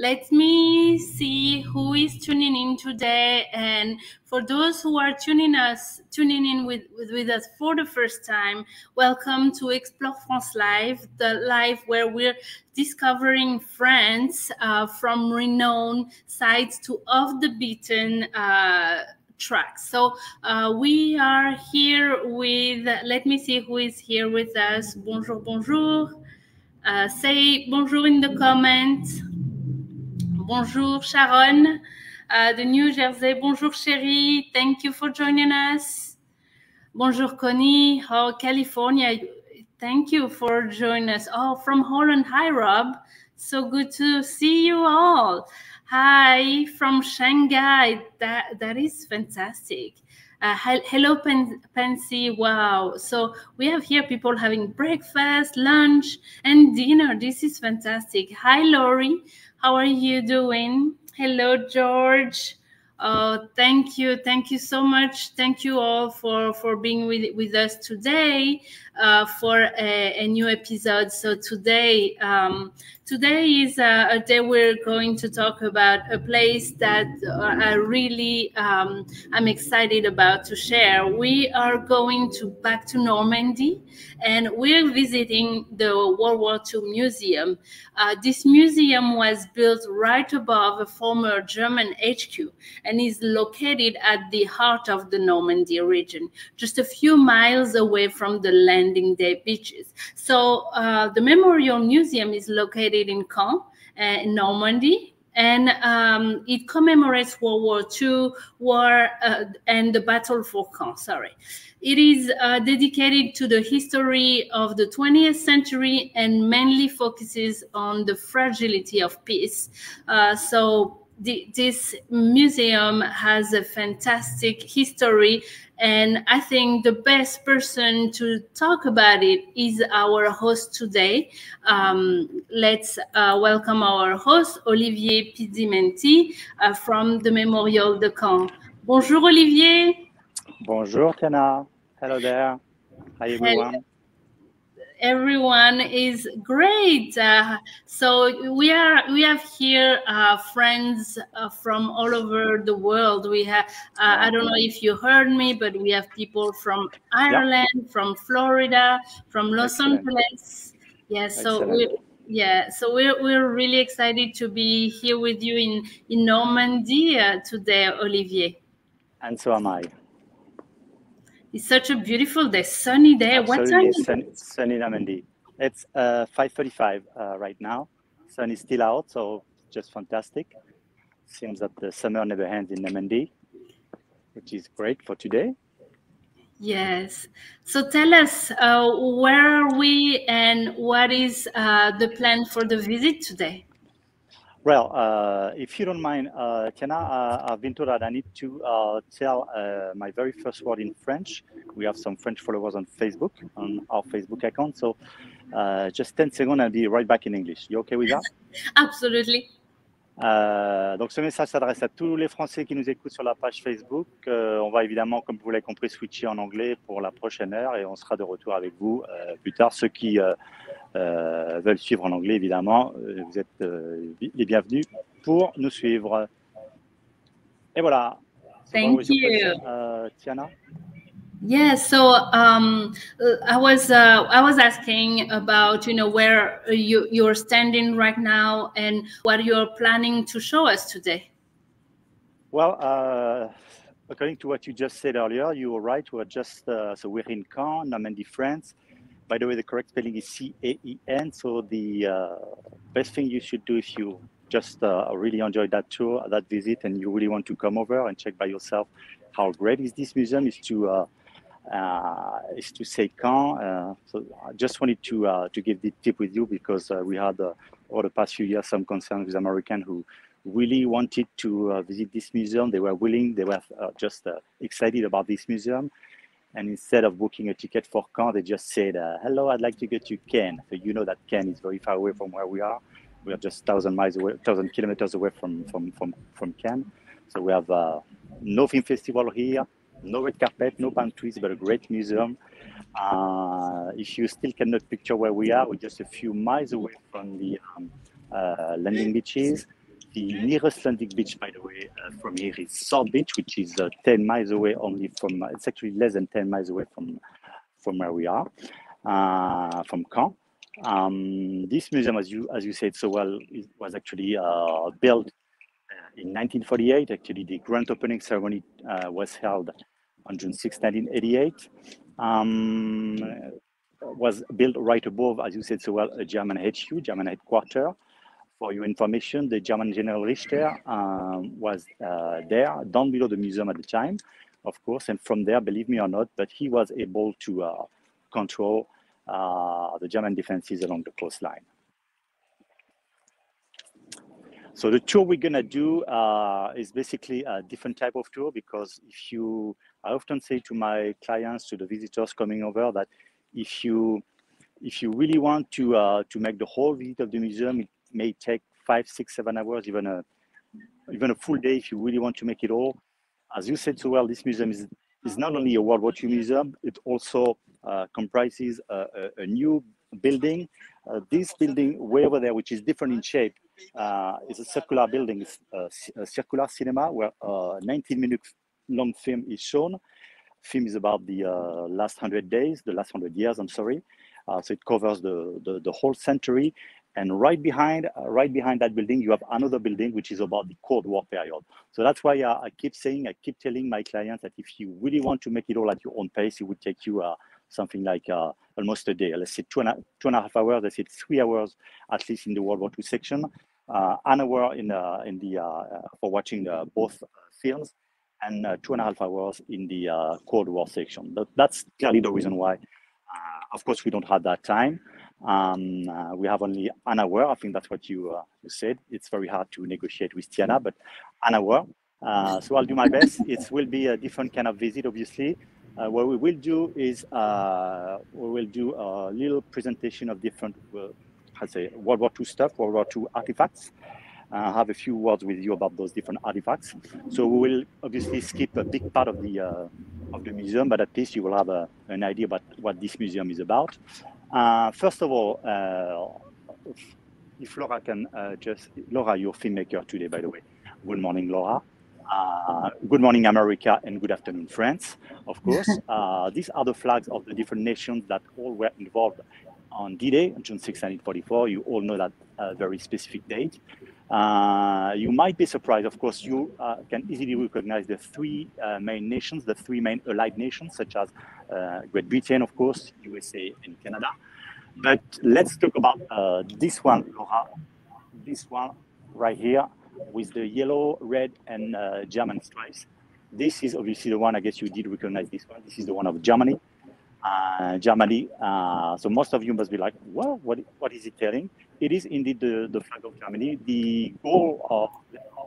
let me see who is tuning in today. And for those who are tuning us, tuning in with, with, with us for the first time, welcome to Explore France Live, the live where we're discovering France uh, from renowned sites to off the beaten uh, tracks. So uh, we are here with, let me see who is here with us. Bonjour, bonjour. Uh, say bonjour in the comments. Bonjour, Sharon, uh, the New Jersey. Bonjour, chérie. Thank you for joining us. Bonjour, Connie. Oh, California. Thank you for joining us. Oh, from Holland. Hi, Rob. So good to see you all. Hi from Shanghai. That that is fantastic. Uh, hello, Pansy. Wow. So we have here people having breakfast, lunch, and dinner. This is fantastic. Hi, Lori. How are you doing? Hello, George. Uh, thank you. Thank you so much. Thank you all for, for being with, with us today uh, for a, a, new episode. So today, um, today is a, a, day we're going to talk about a place that I really um, I'm excited about to share. We are going to back to Normandy, and we're visiting the World War II Museum. Uh, this museum was built right above a former German HQ and is located at the heart of the Normandy region, just a few miles away from the land landing day beaches. So uh, the Memorial Museum is located in Caen, uh, in Normandy, and um, it commemorates World War II war uh, and the Battle for Caen. Sorry, it is uh, dedicated to the history of the 20th century and mainly focuses on the fragility of peace. Uh, so. The, this museum has a fantastic history and I think the best person to talk about it is our host today. Um, let's uh, welcome our host, Olivier Pizzimenti uh, from the Memorial de Caen. Bonjour, Olivier. Bonjour, Tiana. Hello there. Hi, everyone. Hello everyone is great. Uh, so we are we have here uh, friends uh, from all over the world. We have uh, I don't know if you heard me, but we have people from Ireland, yeah. from Florida, from Los Excellent. Angeles. Yes, so we yeah, so we're we're really excited to be here with you in in Normandy uh, today, Olivier. And so am I. It's such a beautiful day, sunny day. Absolutely what time? Is it? Sunny, sunny Normandy. It's uh, 5:35 uh, right now. Sun is still out, so just fantastic. Seems that the summer never ends in Normandy, which is great for today. Yes. So tell us, uh, where are we and what is uh, the plan for the visit today? Well, uh, if you don't mind, uh, Tiana, uh, I've been told that I need to uh, tell uh, my very first word in French. We have some French followers on Facebook, on our Facebook account. So uh, just 10 seconds, I'll be right back in English. You okay with that? Absolutely. donc ce message s'adresse à tous les Français qui nous écoutent sur la page Facebook. on va évidemment, comme vous l'avez compris, switcher en anglais pour la prochaine heure et on sera de retour avec vous plus tard. Ceux qui euh, veulent suivre en anglais, évidemment, euh, vous êtes euh, les bienvenus pour nous suivre. Et voilà. Thank you. Uh, Tiana? Yeah, so um, I was uh, I was asking about you know where you you're standing right now and what you're planning to show us today. Well, uh, according to what you just said earlier, you were right. We're just uh, so we're in Caen, Normandy, France. By the way, the correct spelling is C A E N. So the uh, best thing you should do if you just uh, really enjoyed that tour, that visit, and you really want to come over and check by yourself how great is this museum is to uh, uh, is to say Caen. Uh, so I just wanted to uh, to give the tip with you because uh, we had uh, over the past few years some concerns with Americans who really wanted to visit this museum. They were willing, they were just excited about this museum. And instead of booking a ticket for Caen, they just said, uh, hello, I'd like to go to Cannes. So you know that Cannes is very far away from where we are. We are just 1,000 miles away, 1,000 kilometers away from, from, from, from Cannes. So we have uh, no film festival here, no red carpet, no palm trees, but a great museum. Uh, if you still cannot picture where we are, we're just a few miles away from the um, uh, landing beaches. The nearest landing beach, by the way, uh, from here is Sword Beach, which is uh, 10 miles away only from, it's actually less than 10 miles away from, from where we are, uh, from Caen. Um, this museum, as you as you said so well, was actually uh, built uh, in 1948. Actually, the grand opening ceremony uh, was held on June 6, 1988. Um, was built right above, as you said so well, a German HQ, German headquarters. For your information, the German General Richter um, was uh, there, down below the museum at the time, of course, and from there, believe me or not, but he was able to uh, control uh, the German defenses along the coastline. So the tour we're gonna do uh, is basically a different type of tour because if you, I often say to my clients, to the visitors coming over, that if you if you really want to uh, to make the whole visit of the museum, it may take five, six, seven hours, even a even a full day if you really want to make it all. As you said so well, this museum is is not only a World War II museum, it also uh, comprises a, a, a, new building. Uh, this building way over there, which is different in shape, uh, is a circular building, it's a, a circular cinema where a 19 minute long film is shown. Film is about the uh, last 100 days, the last 100 years, I'm sorry. Uh, so it covers the, the, the whole century and right behind, uh, right behind that building, you have another building which is about the Cold War period. So that's why uh, I keep saying, I keep telling my clients that if you really want to make it all at your own pace, it would take you uh, something like uh, almost a day. Let's say two and, a, two and a half hours. Let's say three hours at least in the World War II section, uh, an hour in uh, in the for watching both films, and two and a half hours in the Cold War section. But that's clearly the reason why. of course, we don't have that time. Um, uh, we have only an hour. I think that's what you, uh, you said. It's very hard to negotiate with Tiana, but an hour. Uh, so I'll do my best. It will be a different kind of visit, obviously. Uh, what we will do is uh, we will do a little presentation of different, uh, I say, World War II stuff, World War II artifacts. I have a few words with you about those different artifacts. So we will obviously skip a big part of the of the museum, but at least you will have a, an idea about what this museum is about. Uh, first of all, uh, if Laura can uh, just, Laura, your filmmaker today, by the way. Good morning, Laura. Uh, good morning, America, and good afternoon, France, of course. Uh, these are the flags of the different nations that all were involved on D-Day, June 6, 1944. You all know that uh, very specific date. You might be surprised, of course, you can easily recognize the three main nations, the three main allied nations, such as uh, Great Britain, of course, USA and Canada. But let's talk about uh, this one, Laura. This one right here with the yellow, red, and uh, German stripes. This is obviously the one, I guess you did recognize this one. This is the one of Germany. Uh, Germany. Uh, so most of you must be like, well, what, what is it telling? It is indeed the, the flag of Germany. The goal of,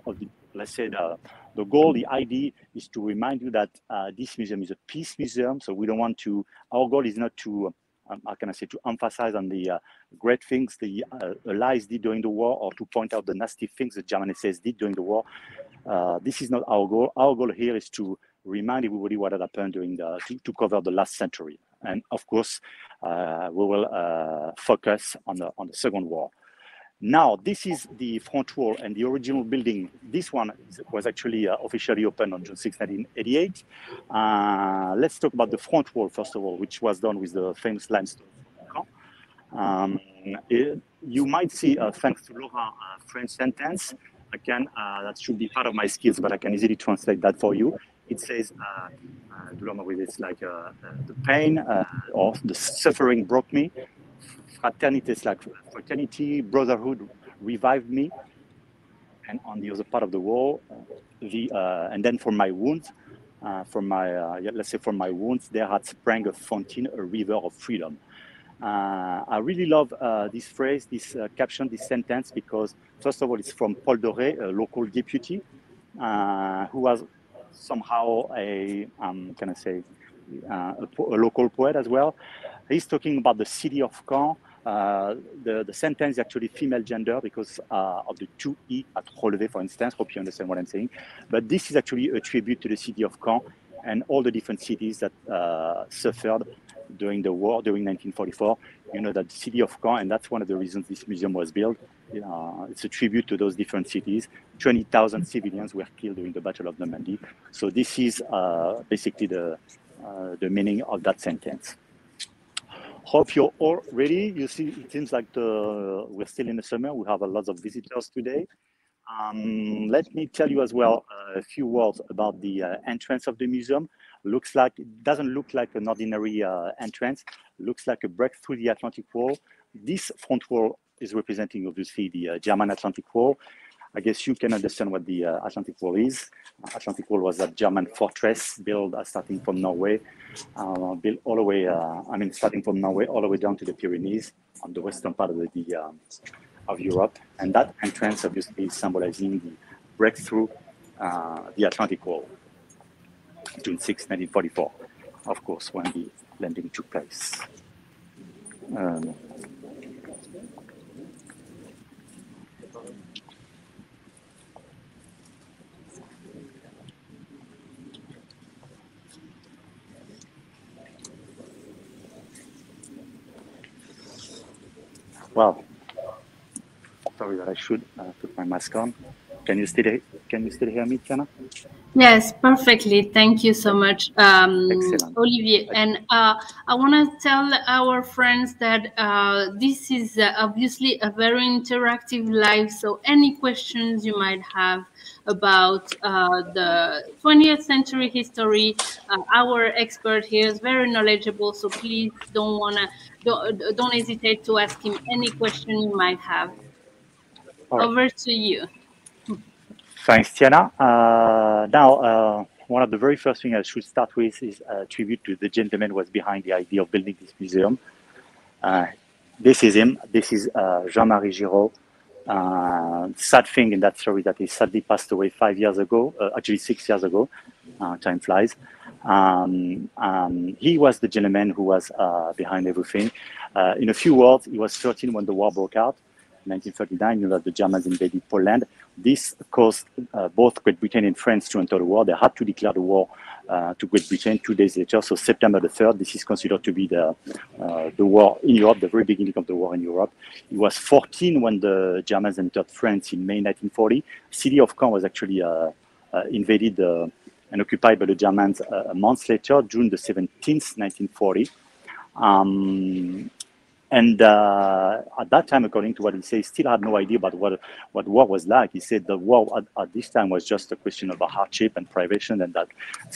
of the, let's say, the, the goal, the idea is to remind you that uh, this museum is a peace museum. So we don't want to, our goal is not to, um, how can I say, to emphasize on the uh, great things the uh, Allies did during the war or to point out the nasty things the German SS did during the war. Uh, this is not our goal. Our goal here is to remind everybody what had happened during the, to, to cover the last century. And of course, uh, we will uh, focus on the, on the Second War. Now, this is the front wall and the original building. This one was actually uh, officially opened on June 6, 1988. Uh, let's talk about the front wall, first of all, which was done with the famous limestone. Um, it, you might see, uh, thanks to Laura, a French sentence. Again, uh, that should be part of my skills, but I can easily translate that for you. It says, uh, uh it's like uh, uh, the pain or the suffering broke me, fraternity, it's like fraternity, brotherhood revived me. And on the other part of the wall, the uh, and then for my wounds, uh, from my uh, let's say for my wounds, there had sprang a fountain, a river of freedom. Uh, I really love uh, this phrase, this uh, caption, this sentence because first of all, it's from Paul Dorey, a local deputy, who was somehow a um, can I say a, a local poet as well. He's talking about the city of Caen uh, the, the sentence is actually female gender because uh, of the two E at relevé, for instance. Hope you understand what I'm saying. But this is actually a tribute to the city of Caen. and all the different cities that uh, suffered during the war during 1944. You know that city of Caen, and that's one of the reasons this museum was built. Uh, it's a tribute to those different cities. 20,000 civilians were killed during the Battle of Normandy. So this is uh, basically the uh, the meaning of that sentence. Hope you're all ready. You see, it seems like the, we're still in the summer. We have a lot of visitors today. Um, let me tell you as well uh, a few words about the uh, entrance of the museum. Looks like it doesn't look like an ordinary uh, entrance. Looks like a break through the Atlantic Wall. This front wall is representing obviously the uh, German Atlantic Wall. I guess you can understand what the uh, Atlantic Wall is. Atlantic Wall was a German fortress built uh, starting from Norway, built all the way. I mean, starting from Norway all the way down to the Pyrenees on the western part of the, the um, of Europe. And that entrance obviously is symbolizing the breakthrough uh, the Atlantic Wall, June 6, 1944, of course, when the landing took place. Um, well, sorry that I should uh, put my mask on. Can you still can you still hear me, Tiana? Yes, perfectly. Thank you so much, um, Olivier. And uh, I want to tell our friends that uh, this is uh, obviously a very interactive live. So any questions you might have about uh, the 20th century history, uh, our expert here is very knowledgeable. So please don't wanna don't, don't hesitate to ask him any question you might have. Right. Over to you. Thanks, Tiana. Uh, now, uh, one of the very first things I should start with is a tribute to the gentleman who was behind the idea of building this museum. Uh, this is him. This is uh, Jean-Marie Girault. Uh, sad thing in that story that he sadly passed away five years ago, uh, actually six years ago. time flies. Um, um, he was the gentleman who was behind everything. in a few words, he was 13 when the war broke out. 1939, you know, the Germans invaded Poland. This caused uh, both Great Britain and France to enter the war. They had to declare the war uh, to Great Britain two days later. So September the 3rd, this is considered to be the, uh, the war in Europe, the very beginning of the war in Europe. It was 14 when the Germans entered France in May 1940. City of Caen was actually uh, uh, invaded uh, and occupied by the Germans a month later, June the 17th, 1940. Um, and uh, at that time, according to what he says, still had no idea about what what war was like. He said the war at, at this time was just a question of a hardship and privation, and that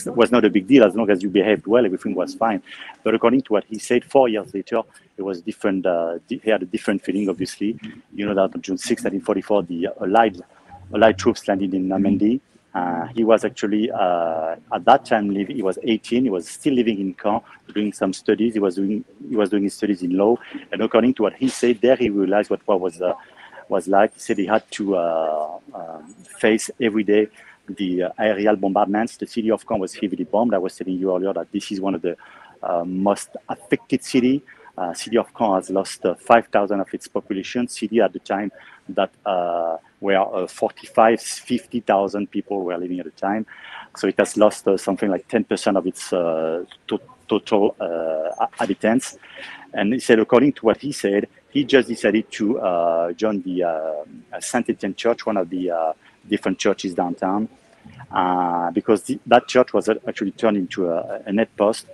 was not a big deal as long as you behaved well, everything was fine. But according to what he said, four years later, it was different. Uh, he had a different feeling. Obviously, you know that on June 6, 1944, the Allied Allied troops landed in Normandy. Uh, he was actually uh, at that time he was 18. He was still living in Caen, doing some studies. He was doing he was doing his studies in law, and according to what he said, there he realized what war was uh, was like. He said he had to uh, um, face every day the uh, aerial bombardments. The city of Caen was heavily bombed. I was telling you earlier that this is one of the uh, most affected city. City of Caen has lost 5,000 of its population. City at the time that where uh, 45, 50,000 people were living at the time. So it has lost uh, something like 10% of its uh, to total uh, inhabitants. And he said, according to what he said, he just decided to uh, join the uh, Saint Etienne Church, one of the different churches downtown, because the, that church was actually turned into a, a, net post.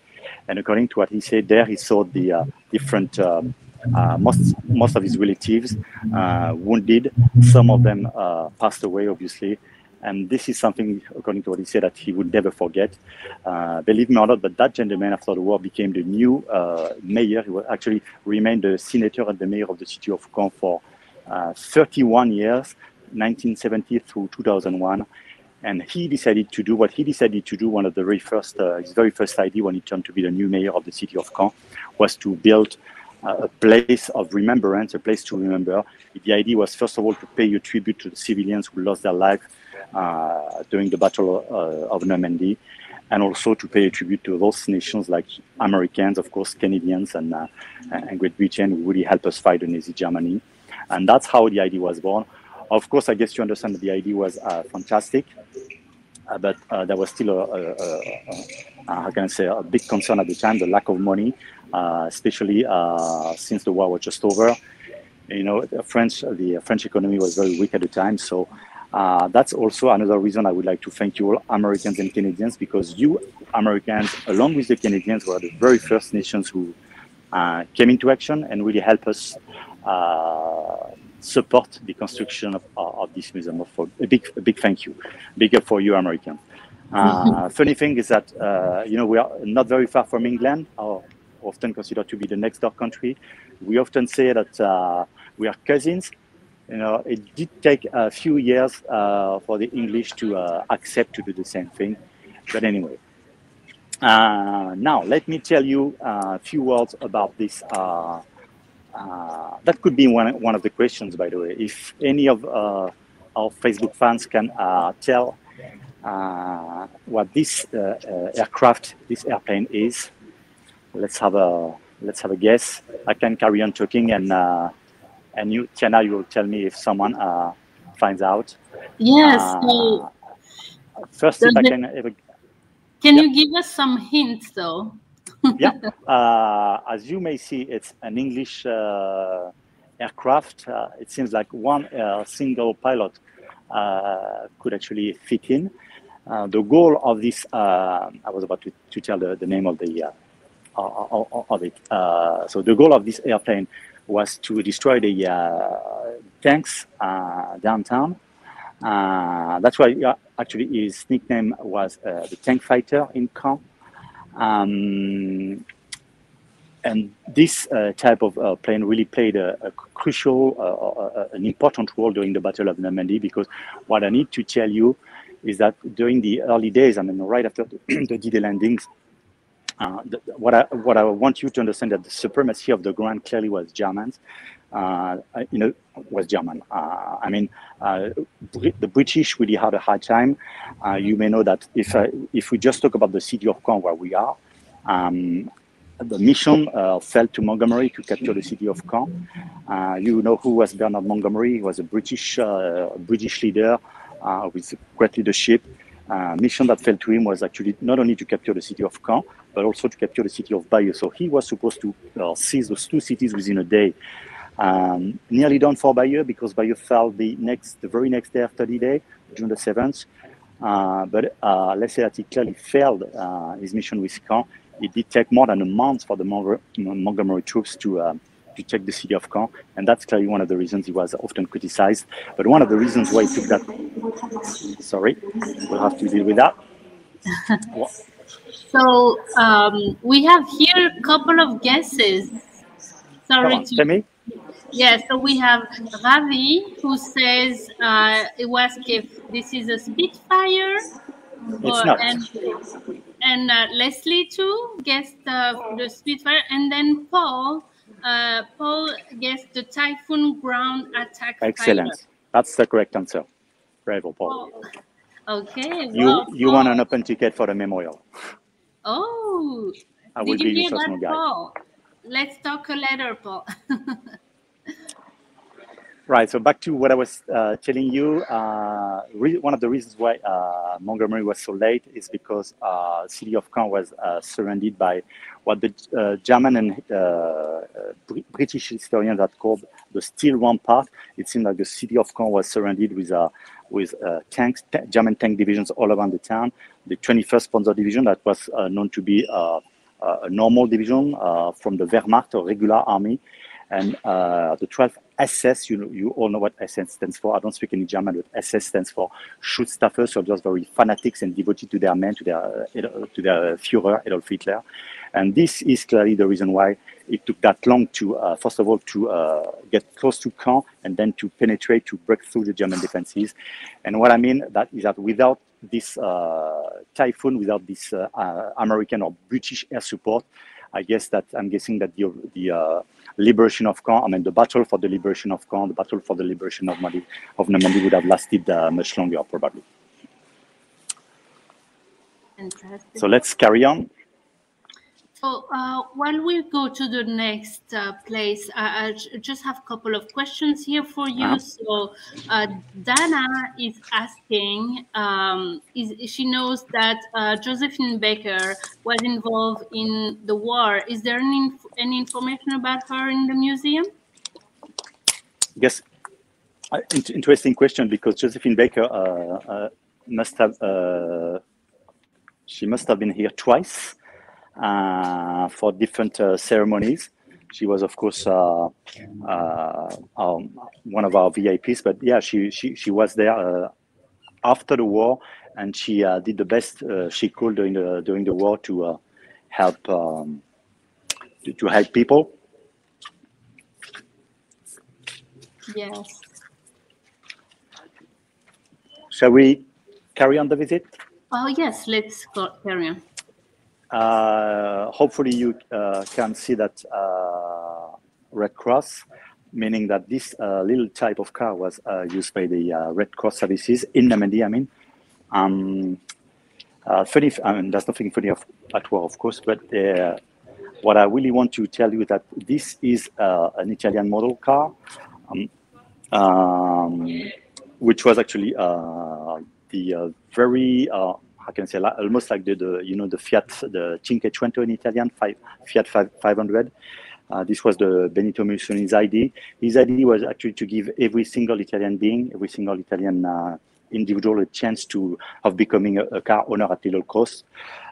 And according to what he said there, he saw the different um, uh, most most of his relatives uh, wounded. Some of them uh, passed away, obviously. And this is something, according to what he said, that he would never forget. Uh, believe me or not, but that gentleman, after the war, became the new uh, mayor. He actually remained the senator and the mayor of the city of Caen for uh, 31 years, 1970 through 2001. And he decided to do what he decided to do. One of the very first, his very first idea when he turned to be the new mayor of the city of Caen was to build a place of remembrance, a place to remember. The idea was, first of all, to pay a tribute to the civilians who lost their life uh, during the Battle uh, of Normandy, and also to pay a tribute to those nations like Americans, of course, Canadians, and, uh, and Great Britain, who really helped us fight the Nazi Germany. And that's how the idea was born. Of course, I guess you understand that the idea was uh, fantastic. uh, but uh, there was still a, a, a, a, how can I say, a big concern at the time, the lack of money, especially since the war was just over. You know, the French, the French economy was very weak at the time, so uh, that's also another reason I would like to thank you all Americans and Canadians because you Americans, along with the Canadians, were the very first nations who uh, came into action and really helped us uh, support the construction of, of this museum. Of For a big, a big thank you, big up for you Americans. Uh, funny thing is that uh, you know we are not very far from England, or often considered to be the next door country. We often say that uh, we are cousins, you know, it did take a few years uh, for the English to uh, accept to do the same thing. But anyway, uh, now let me tell you a few words about this. Uh, uh, that could be one, one of the questions, by the way. If any of uh, our Facebook fans can tell what this aircraft, this airplane is, let's have a let's have a guess. I can carry on talking and and you, Tiana, you will tell me if someone uh, finds out. Yes. Uh, so first, if I can. If can you give us some hints, though? Yeah. Uh, as you may see, it's an English uh, aircraft. Uh, it seems like one uh, single pilot could actually fit in. the goal of this, I was about to, to tell the, the name of the of it. so the goal of this airplane was to destroy the uh, tanks uh, downtown. Uh, that's why actually his nickname was the tank fighter in Caen. Um, and this uh, type of uh, plane really played a, a crucial, uh, an important role during the Battle of Normandy because what I need to tell you is that during the early days, I mean, right after the, D-Day landings, uh, the, what I what I want you to understand that the supremacy of the ground clearly was Germans. Uh, you know, was German. Uh, I mean, uh, the British really had a hard time. Uh, you may know that if if we just talk about the city of Caen where we are, um, the mission uh, fell to Montgomery to capture the city of Caen. Uh, you know who was Bernard Montgomery? He was a British uh, British leader with great leadership. mission that fell to him was actually not only to capture the city of Caen, but also to capture the city of Bayeux. So he was supposed to uh, seize those two cities within a day. Um, nearly done for Bayeux because Bayeux fell the next, the very next day after the day, June the 7th. Uh, but uh, let's say that he clearly failed uh, his mission with Caen. It did take more than a month for the Montgomery troops to uh, to take the city of Caen, and that's clearly one of the reasons he was often criticized. But one of the reasons why he took that, sorry, we'll have to deal with that. So um, we have here a couple of guesses. Sorry on, to tell me. Yeah, so we have Ravi who says uh, it was if this is a Spitfire. It's or, not. And, and uh, Leslie too guessed uh, the Spitfire, and then Paul. Uh, Paul guessed the Typhoon ground attack. Excellent. Fighter. That's the correct answer. Bravo, Paul. Oh. Okay. You well, you Paul, want an open ticket for the memorial. Oh, I will did you be hear that. Paul? Let's talk later, Paul. right. So back to what I was uh, telling you. Uh, one of the reasons why uh, Montgomery was so late is because uh, city of Caen was uh, surrounded by what the uh, German and uh, British historians had called the Steel Rampart. It seemed like the city of Caen was surrounded with with tanks, German tank divisions all around the town the 21st Panzer Division that was uh, known to be uh, uh, a normal division from the Wehrmacht or regular army. And the 12th SS, you, know, you all know what SS stands for. I don't speak any German, but SS stands for Schutzstaffel, so just very fanatics and devoted to their men, to their, to their Führer, Adolf Hitler. And this is clearly the reason why it took that long to, uh, first of all, to uh, get close to Caen and then to penetrate, to break through the German defenses. And what I mean that is that without this uh, typhoon, without this uh, uh, American or British air support, I guess that I'm guessing that the, the liberation of Caen, I mean, the battle for the liberation of Caen, the battle for the liberation of, Mali, of Normandy would have lasted uh, much longer, probably. So let's carry on. So uh, while we go to the next uh, place, I, I, just have a couple of questions here for you. Uh-huh. So uh, Dana is asking, um, is, she knows that uh, Josephine Baker was involved in the war. Is there any, any information about her in the museum? Yes, uh, interesting question because Josephine Baker uh, must have she must have been here twice for different uh, ceremonies. She was, of course, uh, um, one of our VIPs. But yeah, she she she was there after the war, and she did the best she could during the during the war to help um, to, to help people. Yes. Shall we carry on the visit? Oh, yes, let's go, carry on. Uh, hopefully you uh, can see that uh, Red Cross, meaning that this uh, little type of car was uh, used by the uh, Red Cross services in Normandy, I mean. Um, funny, I mean, there's nothing funny of, at all, of course, but what I really want to tell you that this is an Italian model car, um, um, which was actually the very how can I say, almost like the, the, you know the Fiat, the Cinquecento in Italian, five, Fiat 500. Uh, this was the Benito Mussolini's idea. His idea was actually to give every single Italian being, every single Italian uh, individual a chance to of becoming a, a car owner at little cost.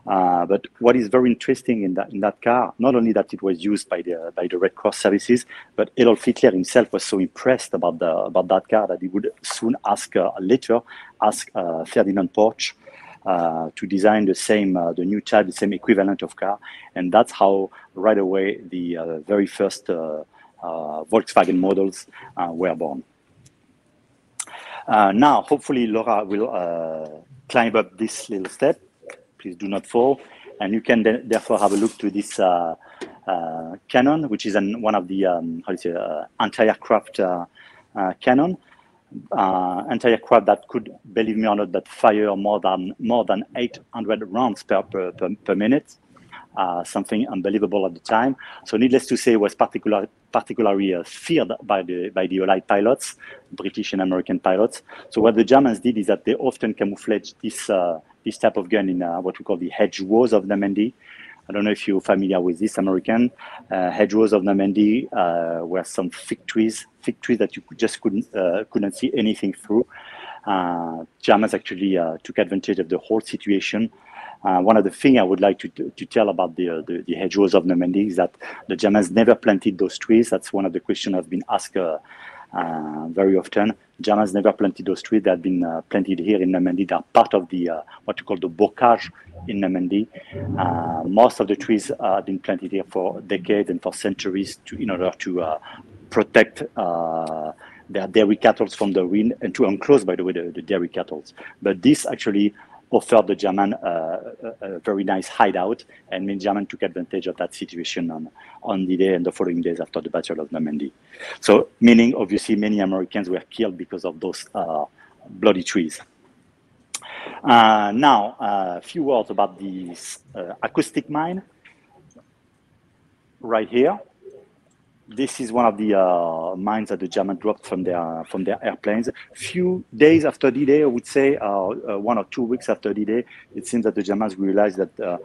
Uh, but what is very interesting in that in that car, not only that it was used by the by the Red Cross services, but Adolf Hitler himself was so impressed about the about that car that he would soon ask uh, later ask uh, Ferdinand Porsche uh, to design the same, uh, the new type, the same equivalent of car. And that's how right away the uh, very first Volkswagen models were born. now, hopefully Laura will climb up this little step. Please do not fall. And you can therefore have a look to this uh, uh, cannon, which is an, one of the um, how do you say, uh, anti-aircraft cannon uh, anti-aircraft that could, believe me or not, that fire more than more than 800 rounds per per, per, minute. Uh, something unbelievable at the time. So, needless to say, was particular, particularly uh, feared by the by the Allied pilots, British and American pilots. So, what the Germans did is that they often camouflaged this uh, this type of gun in uh, what we call the hedge hedgerows of Normandy, I don't know if you're familiar with this American uh, hedgerows of Normandy, uh, were some fig trees, fig trees that you just couldn't uh, couldn't see anything through. Uh, Germans actually uh, took advantage of the whole situation. Uh, one of the things I would like to, to, tell about the, the, the, hedgerows of Normandy is that the Germans never planted those trees. That's one of the questions I've been asked very often. Germans never planted those trees that have been planted here in Normandy. They are part of the what you call the bocage in Normandy. Uh, most of the trees have been planted here for decades and for centuries to, in order to uh, protect uh, their dairy cattle from the wind and to enclose, by the way, the, the dairy cattle. But this actually offered the German uh, a, a, very nice hideout, and many Germans took advantage of that situation on, on the day and the following days after the Battle of Normandy. So, meaning obviously many Americans were killed because of those uh, bloody trees. Uh, now, a few words about this uh, acoustic mine right here this is one of the uh, mines that the Germans dropped from their from their airplanes. Few days after D-Day, I would say, uh, uh, one or two weeks after D-Day, it seems that the Germans realized that uh,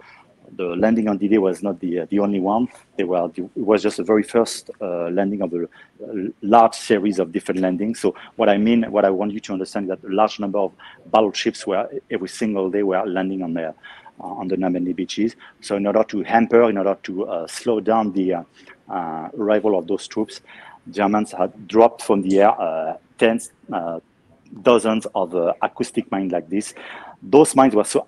the landing on D-Day was not the uh, the only one. They were it was just the very first uh, landing of a large series of different landings. So what I mean, what I want you to understand is that a large number of battleships were every single day were landing on their on the Normandy beaches. So in order to hamper, in order to slow down the uh, arrival of those troops, Germans had dropped from the air uh, tens, uh, dozens of acoustic mines like this. Those mines were so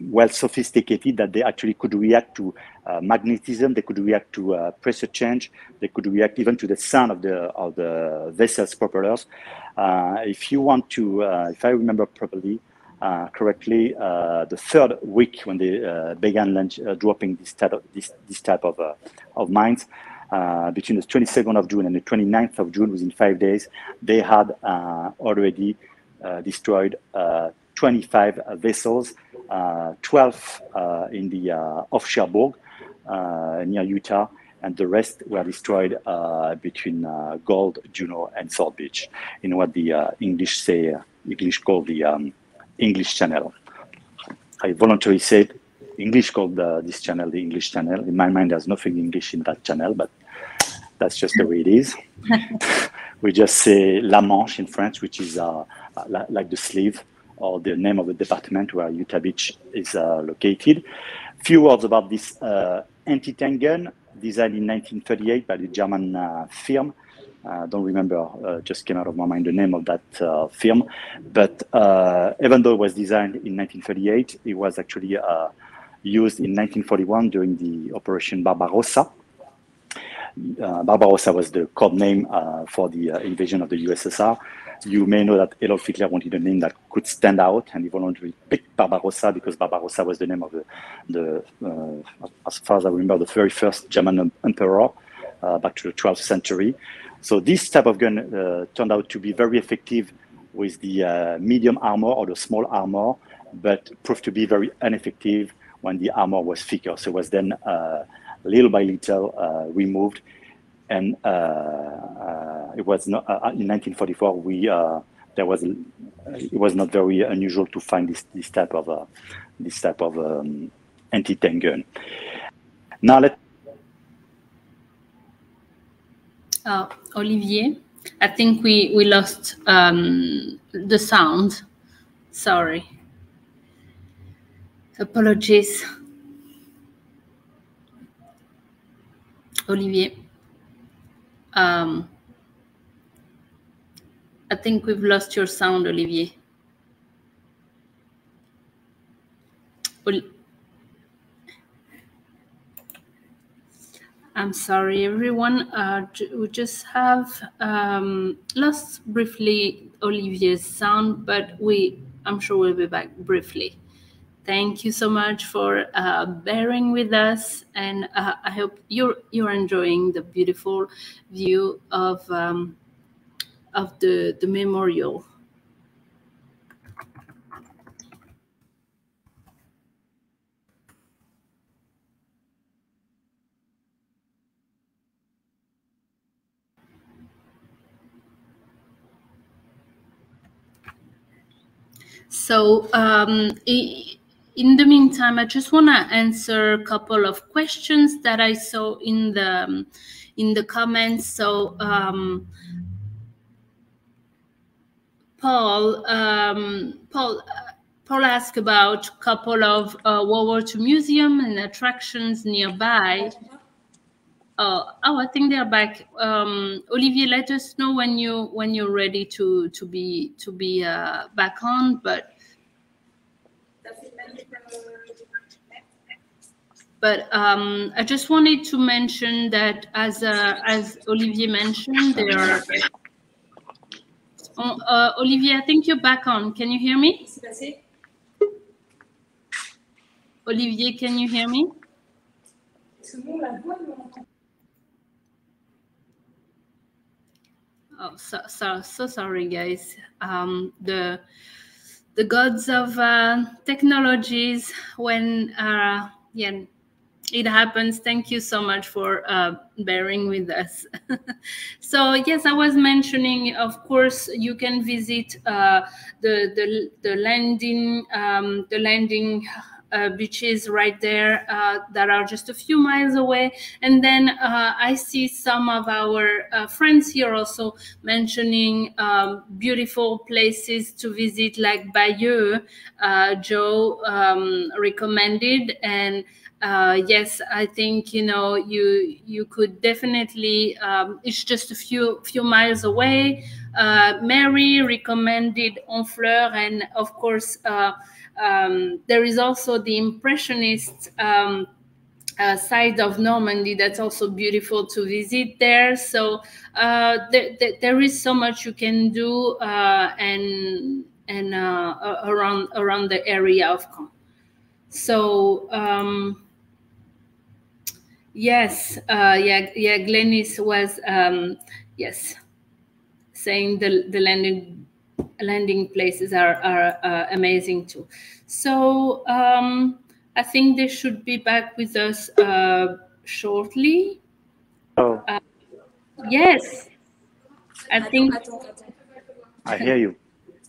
well sophisticated that they actually could react to uh, magnetism, they could react to uh, pressure change, they could react even to the sound of the of the vessel's propellers. Uh, if you want to, if I remember properly, correctly, the third week when they began launch, dropping this type of this, this type of of mines. Uh, between the 22nd of June and the 29th of June, within five days, they had uh, already uh, destroyed uh, 25 vessels, uh, 12 uh, in the off Cherbourg. near Utah, and the rest were destroyed between Gold, Juno, and Sword Beach in what the English say English call the um, English Channel. I voluntarily said English called uh, this channel the English channel. In my mind, there's nothing English in that channel, but that's just the way it is. we just say La Manche in French, which is uh, like the sleeve or the name of the department where Utah Beach is uh, located. Few words about this uh, anti-tank gun designed in 1938 by the German uh, firm I don't remember, uh, just came out of my mind the name of that uh, film. But uh, even though it was designed in 1938, it was actually used in 1941 during the Operation Barbarossa. Uh, Barbarossa was the code name uh, for the uh, invasion of the USSR. You may know that Adolf Hitler wanted a name that could stand out, and he voluntarily picked Barbarossa because Barbarossa was the name of the, the as far as I remember, the very first German emperor back to the 12th century. So this type of gun uh, turned out to be very effective with the uh, medium armor or the small armor, but proved to be very ineffective when the armor was thicker. So it was then uh, little by little uh, removed. And uh, uh, it was not, in 1944, we, there was, it was not very unusual to find this, this type of, this type of um, anti-tank gun. Now let Uh, Olivier, I think we, we lost um, the sound. Sorry. Apologies. Olivier. Um, I think we've lost your sound, Olivier. I'm sorry, everyone. Uh, we just have um, lost briefly Olivier's sound, but we, I'm sure we'll be back briefly. Thank you so much for uh, bearing with us, and uh, I hope you're you're enjoying the beautiful view of um, of the the memorial. So um, in the meantime, I just want to answer a couple of questions that I saw in the in the comments. So um, Paul, um, Paul, Paul asked about a couple of uh, World War II museum and attractions nearby. Oh, oh, I think they're back. Um, Olivier, let us know when you when you're ready to to be to be uh, back on. But but um, I just wanted to mention that as uh, as Olivier mentioned, there are. Oh, uh, Olivier, I think you're back on. Can you hear me? Olivier, can you hear me? Oh, so, so, so sorry, guys. Um, the the gods of uh, technologies when uh, yeah it happens. Thank you so much for uh, bearing with us. So yes i was mentioning of course you can visit uh, the, the the landing um, the landing beaches right there uh, that are just a few miles away. And then uh, I see some of our uh, friends here also mentioning um, beautiful places to visit, like Bayeux, uh, Joe um, recommended. And uh, yes, I think you know you you could definitely. Um, it's just a few few miles away. Mary recommended Honfleur, and of course. Um, there is also the Impressionist um, uh, side of Normandy that's also beautiful to visit there. So uh, th th there is so much you can do uh, and and uh, around around the area of Caen. So um, yes, uh, yeah, yeah. Glennis was um, yes saying the the landing landing places are, are uh, amazing too. So um, I think they should be back with us uh, shortly. Oh. Uh, yes. I think. I hear you.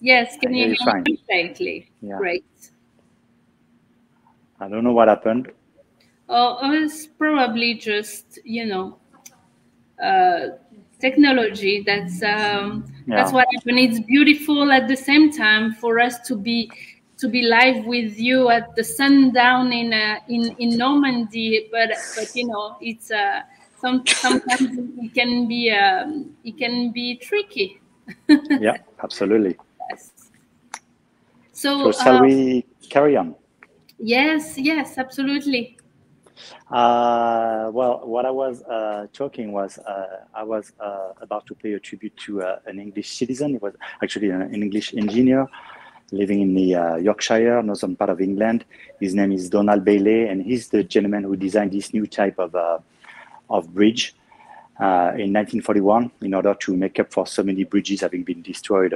Yes, can I you hear hear you me perfectly? Yeah. Great. I don't know what happened. Oh, it's probably just you know uh, technology. That's um, that's what happened. It's beautiful at the same time for us to be to be live with you at the sundown in uh, in in Normandy. But but you know it's uh, some sometimes it can be um, it can be tricky. Yeah, absolutely. Yes. So, So shall uh, we carry on? yes, yes, absolutely. Uh, well, what I was uh, talking was uh, I was uh, about to pay a tribute to uh, an English citizen. It was actually an, English engineer living in the uh, Yorkshire, northern part of England. His name is Donald Bailey, and he's the gentleman who designed this new type of of bridge in 1941 in order to make up for so many bridges having been destroyed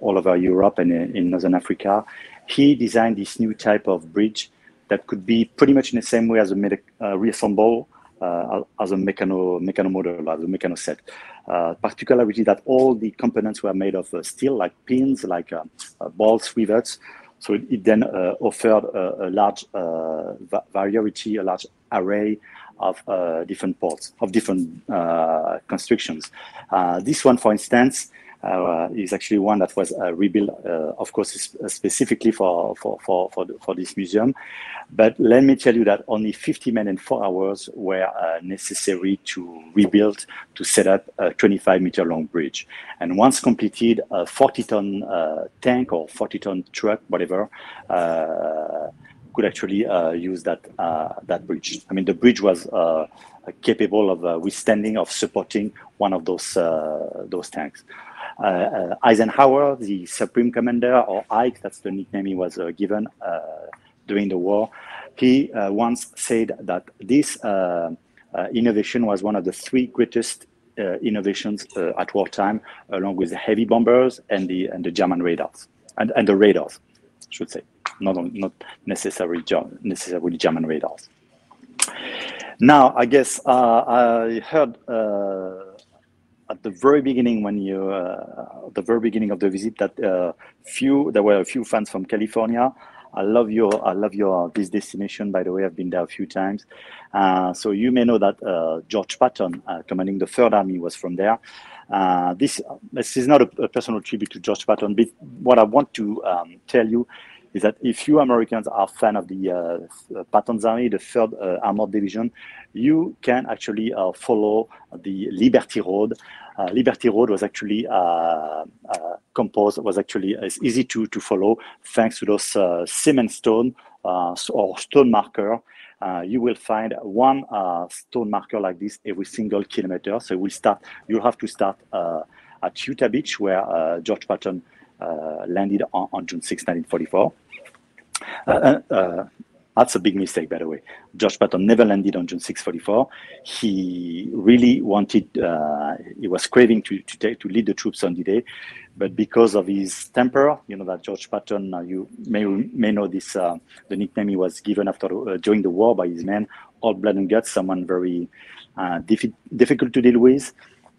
all over Europe and in northern Africa. He designed this new type of bridge that could be pretty much in the same way as a uh, reassemble uh, as a Meccano, Meccano model, as a Meccano set. Uh, particularly that all the components were made of uh, steel, like pins, like uh, uh, balls, rivets. So it, it then offered a, a large va- variety, a large array of different ports, of different constructions. This one, for instance, is actually one that was uh, rebuilt, uh, of course, specifically for for for for, the, for this museum. But let me tell you that only 50 men and four hours were uh, necessary to rebuild to set up a 25 meter long bridge. And once completed, a 40 ton uh, tank or 40 ton truck, whatever. Uh, could actually uh, use that uh, that bridge. I mean, the bridge was uh, capable of uh, withstanding, of supporting one of those uh, those tanks. Uh, uh, Eisenhower, the Supreme Commander, or Ike, that's the nickname he was uh, given during the war. He once said that this innovation was one of the three greatest innovations at wartime, along with the heavy bombers and the and the German radars and, and the radars, I should say, not not necessarily necessarily German radars. Now, I guess uh, I heard uh, at the very beginning when you uh, the very beginning of the visit that uh, few there were a few fans from California. I love your I love your this destination. By the way, I've been there a few times. Uh, so you may know that uh, George Patton, uh, commanding the Third Army, was from there. Uh, this this is not a, a personal tribute to George Patton, but what I want to um, tell you is that if you Americans are fan of the uh, Army, the Third uh, Armored Division, you can actually uh, follow the Liberty Road. Uh, Liberty Road was actually uh, uh, composed, was actually it's easy to, to follow thanks to those cement stone or stone marker. You will find one stone marker like this every single kilometer. So we'll start. You'll have to start at Utah Beach, where George Patton landed on, on June 6, 1944. Uh, uh, that's a big mistake, by the way. George Patton never landed on June 6, 44. He really wanted, uh, he was craving to, to, to lead the troops on D-Day, but because of his temper, you know that George Patton, uh, you may may know this, uh, the nickname he was given after uh, during the war by his men, all blood and guts, someone very uh, diffi- difficult to deal with.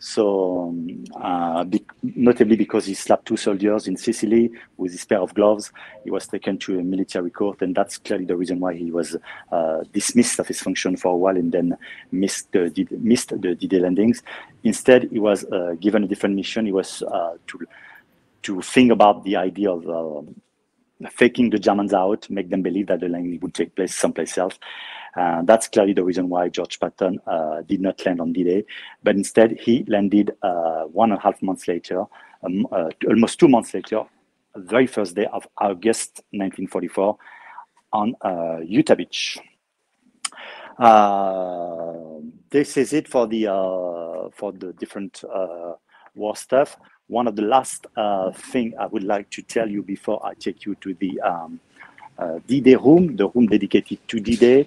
So, um, uh, be- notably because he slapped two soldiers in Sicily with his pair of gloves, he was taken to a military court, and that's clearly the reason why he was uh, dismissed of his function for a while and then missed the D- missed the D-Day landings. Instead, he was uh, given a different mission. He was to to think about the idea of uh, faking the Germans out, make them believe that the landing would take place someplace else. Uh, that's clearly the reason why George Patton uh, did not land on D-Day, but instead he landed uh, one and a half months later, um, uh, almost two months later, very first day of August 1944, on uh, Utah Beach. Uh, this is it for the for the different war stuff. One of the last uh, thing I would like to tell you before I take you to the um, uh, D-Day room, the room dedicated to D-Day,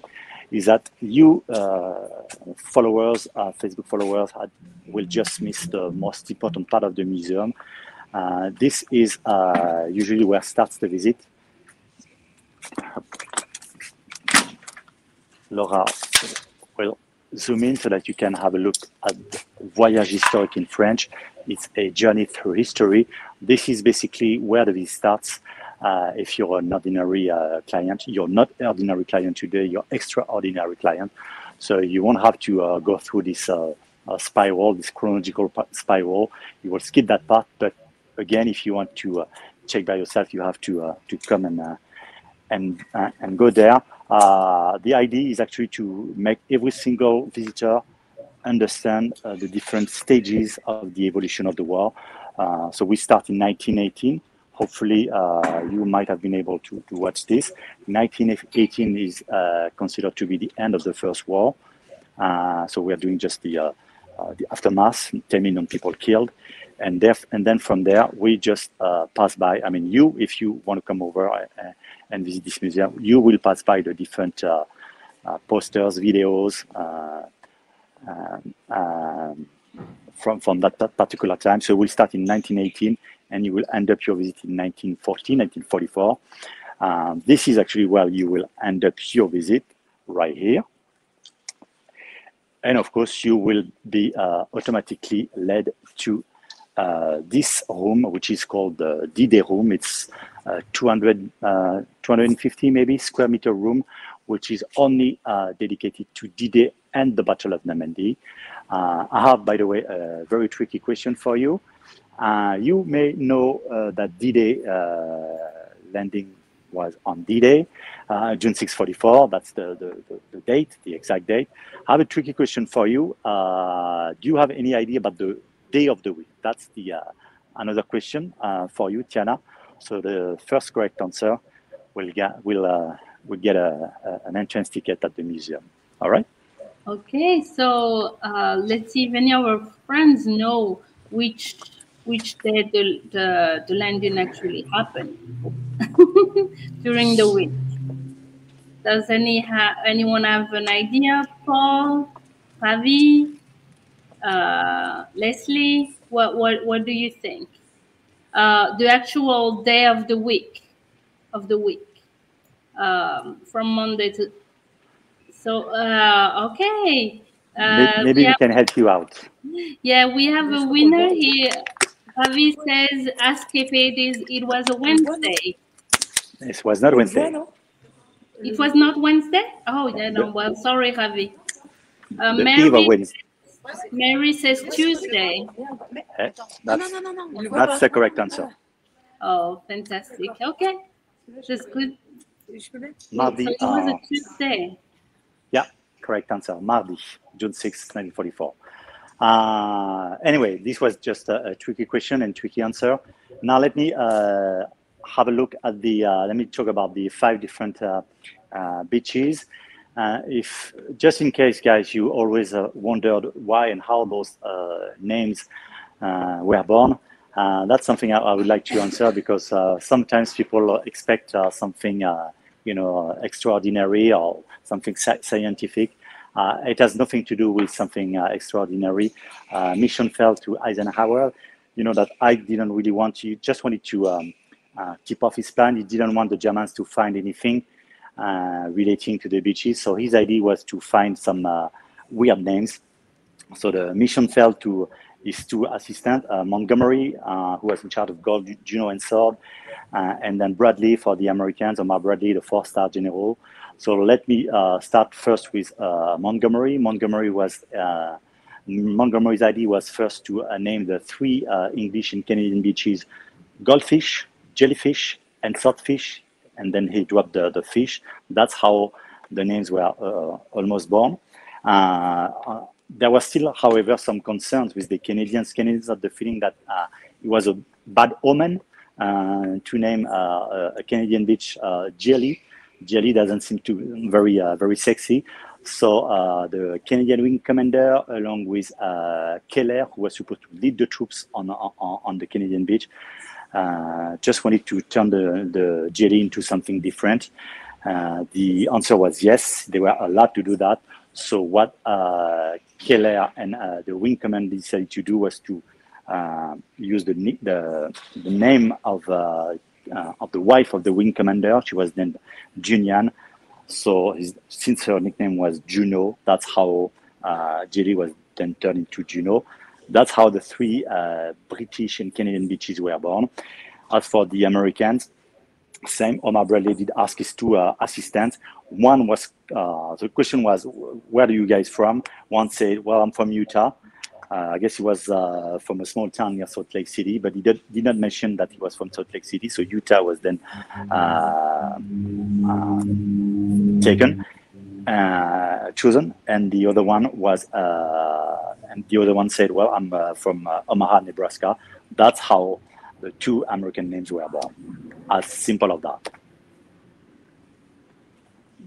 is that you uh, followers, uh, Facebook followers, had, will just miss the most important part of the museum. Uh, this is uh, usually where starts the visit. Laura will zoom in so that you can have a look at Voyage Historique in French. It's a journey through history. This is basically where the visit starts. Uh, if you're an ordinary uh, client, you're not ordinary client today, you're extraordinary client. So you won't have to uh, go through this uh, uh, spiral, this chronological spiral. You will skip that part. But again, if you want to uh, check by yourself, you have to to come and and and go there. the idea is actually to make every single visitor understand the different stages of the evolution of the war. so we start in 1918 hopefully uh, you might have been able to, to watch this. 1918 is uh, considered to be the end of the First War. Uh, so we are doing just the, uh, uh, the aftermath, 10 million people killed. And, def- and then from there, we just uh, pass by. I mean, you, if you want to come over and visit this museum, you will pass by the different posters, videos, um, from, from that particular time. So we'll start in 1918 and you will end up your visit in 1940, 1944. Um, this is actually where you will end up your visit right here. And of course, you will be uh, automatically led to uh, this room, which is called the D-Day room. It's uh, 200, 250 maybe square meter room, which is only uh, dedicated to D-Day and the Battle of Normandy. Uh, I have, by the way, a very tricky question for you. Uh, you may know uh, that D-Day uh, landing was on D-Day, uh, June 644. That's the, the, the, date, the exact date. I have a tricky question for you. Do you have any idea about the day of the week? That's the another question for you, Tiana. So the first correct answer will get will will get a, a, an entrance ticket at the museum. All right. Okay, so let's see if any of our friends know which which day the, the, the landing actually happened during the week. Does any ha- anyone have an idea? Paul, Pavi, uh, Leslie, what, what, what do you think? Uh, the actual day of the week, of the week, um, from Monday to. So uh, okay. maybe, maybe we, have, we can help you out. Yeah, we have a winner here. Ravi says, ask if it is. It was a Wednesday. It was not Wednesday. It was not Wednesday. Oh, yeah, no. Well, sorry, Ravi. Uh, Mary, Mary says Tuesday. Eh, that's, that's the correct answer. Oh, fantastic. Okay, that's good. Mardi. So it was a uh, Tuesday. Yeah, correct answer. Mardi, June 6, 1944. Uh, anyway, this was just a, a, tricky question and tricky answer. Now let me uh, have a look at the, uh, let me talk about the five different uh, uh, beaches. Uh, if, just in case, guys, you always wondered why and how those names were born, that's something I, I, would like to answer because sometimes people expect something, you know, extraordinary or something scientific. Uh, it has nothing to do with something uh, extraordinary. Uh, mission fell to Eisenhower. You know that I didn't really want to, just wanted to um, keep off his plan. He didn't want the Germans to find anything relating to the beaches. So his idea was to find some weird names. So the mission fell to his two assistants, uh, Montgomery, uh, who was in charge of gold, Juno, and sword, uh, and then Bradley for the Americans, Omar Bradley, the four-star general. So let me uh, start first with uh, Montgomery. Montgomery was uh, Montgomery's idea was first to uh, name the three uh, English and Canadian beaches: goldfish, jellyfish, and swordfish. And then he dropped the, the fish. That's how the names were uh, almost born. There was still, however, some concerns with the Canadians. Canadians had the feeling that it was a bad omen to name a Canadian beach jelly jelly doesn't seem to very uh, very sexy. So uh, the Canadian Wing Commander, along with uh, Keller, who was supposed to lead the troops on on, on the Canadian beach, uh, just wanted to turn the, the jelly into something different. Uh, the answer was yes, they were allowed to do that. So what uh, Keller and the Wing Commander decided to do was to use the, the, the name of uh, of the wife of the wing commander. She was named Junian. So his, since her nickname was Juno, that's how uh, was then turned into Juno. That's how the three uh, British and Canadian beaches were born. As for the Americans, same. Omar Bradley did ask his two uh, assistants. One was uh, the question was, "Where are you guys from?" One said, "Well, I'm from Utah." Uh, I guess he was uh, from a small town near Salt Lake City, but he did, did, not mention that he was from Salt Lake City. So Utah was then uh, uh taken, uh, chosen, and the other one was, and the other one said, "Well, I'm from Omaha, Nebraska." That's how the two American names were born. As simple as that.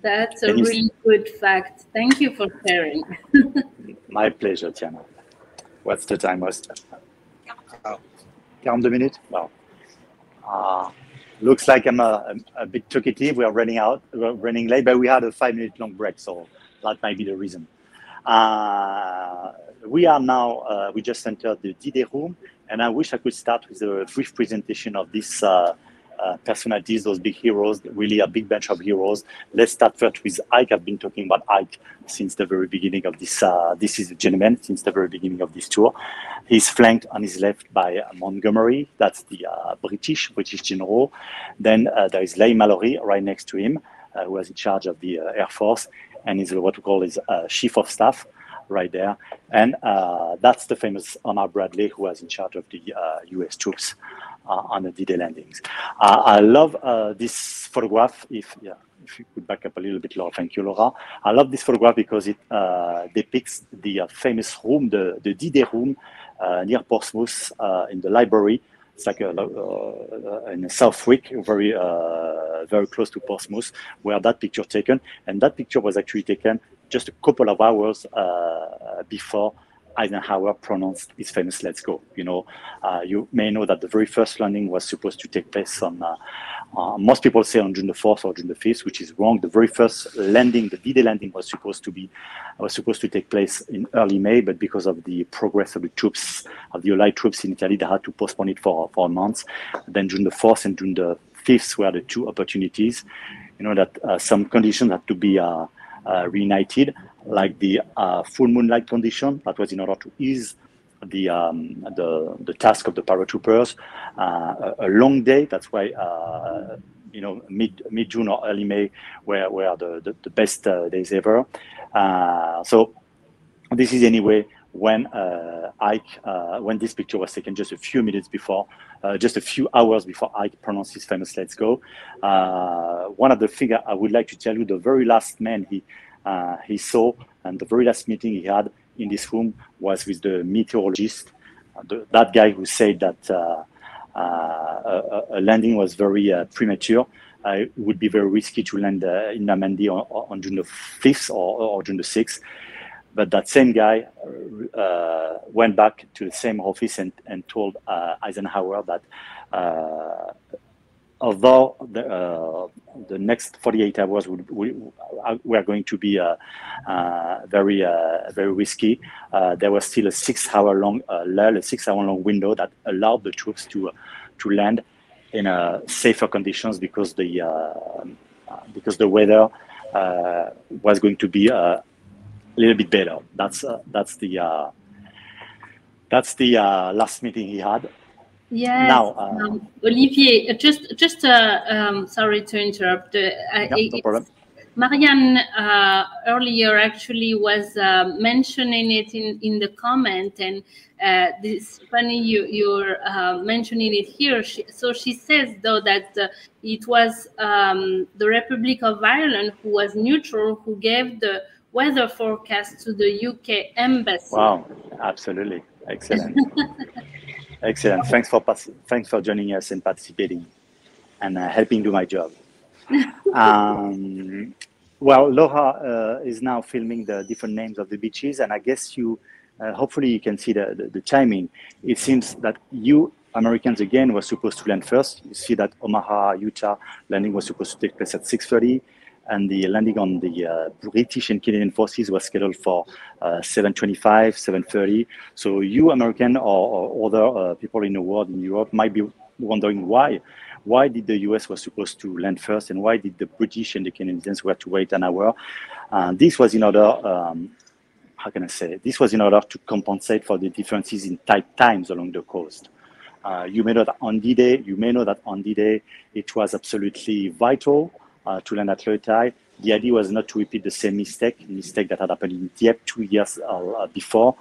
That's a really good fact. Thank you for sharing. My pleasure, Tiana. What's the time, was? 42 minutes? Well, uh, looks like I'm a, a, a, bit talkative. We are running out, we're running late, but we had a five minute long break, so that might be the reason. Uh, we are now, uh, we just entered the D-Day room, and I wish I could start with a brief presentation of these uh, uh, personalities, those big heroes, really a big bunch of heroes. Let's start first with Ike. I've been talking about Ike since the very beginning of this. Uh, this is a gentleman since the very beginning of this tour. He's flanked on his left by Montgomery. That's the uh, British British general. Then there is Leigh Mallory right next to him, who was in charge of the Air Force and is what we call his chief of staff right there. And that's the famous Omar Bradley, who was in charge of the U.S. troops uh, on the D-Day landings. Uh, I love uh, this photograph. If yeah, if you could back up a little bit, Laura. Thank you, Laura. I love this photograph because it depicts the famous room, the, the D-Day room near Portsmouth in the library. It's like a, uh, in Southwick, very uh, very close to Portsmouth, where that picture taken. And that picture was actually taken just a couple of hours uh, before Eisenhower pronounced his famous "Let's go." You know, uh, you may know that the very first landing was supposed to take place on. Uh, most people say on June the 4th or June the 5th, which is wrong. The very first landing, the D-Day landing, was supposed to be was supposed to take place in early May, but because of the progress of the troops of the Allied troops in Italy, they had to postpone it for for months. Then June the 4th and June the 5th were the two opportunities. You know that uh, some conditions had to be uh, uh, reunited like the uh, full moonlight condition. That was in order to ease the um, the, the task of the paratroopers. Uh, a, a, long day. That's why uh, you know mid mid June or early May were were the the, the best uh, days ever. Uh, so this is anyway when uh, Ike when this picture was taken just a few minutes before. just a few hours before Ike pronounced his famous "Let's go." one of the things I would like to tell you, the very last man he uh, he saw, and the very last meeting he had in this room was with the meteorologist, uh, the, that guy who said that uh, a, a, landing was very premature. it would be very risky to land in Normandy on, on, June the 5th or, or June the 6th but that same guy uh, went back to the same office and, and told uh, Eisenhower that uh, although the, uh, the next 48 hours would, we, we are going to be uh, uh, very uh, very risky, uh, there was still a six-hour long uh, lull, a six-hour long window that allowed the troops to to land in safer conditions because the because the weather was going to be a little bit better. That's that's the that's the last meeting he had Yes. Now, uh, um, Olivier, uh, just just uh, um, sorry to interrupt. Uh, yeah, no problem. Marianne uh, earlier actually was uh, mentioning it in, in the comment, and uh, this funny you, you're mentioning it here. She, so she says though that it was um, the Republic of Ireland who was neutral who gave the weather forecast to the UK embassy. Wow, absolutely, excellent. Excellent. Thanks for thanks for joining us and participating, and uh, helping do my job. um, well, Laura uh, is now filming the different names of the beaches, and I guess you, uh, hopefully, you can see the, the, the timing. It seems that you Americans again were supposed to land first. You see that Omaha, Utah landing was supposed to take place at 6:30 and the landing on the uh, British and Canadian forces was scheduled for uh, 7:25, 7:30. So you American or, or other uh, people in the world in Europe might be wondering why why did the US was supposed to land first and why did the British and the Canadians were to wait an hour. This was in order, um, how can I say, this was in order to compensate for the differences in tight times along the coast. Uh, you may know that on D-Day, you may know that on D-Day, it was absolutely vital uh, to land at low tide. The idea was not to repeat the same mistake, mistake that had happened in Dieppe two years uh, before,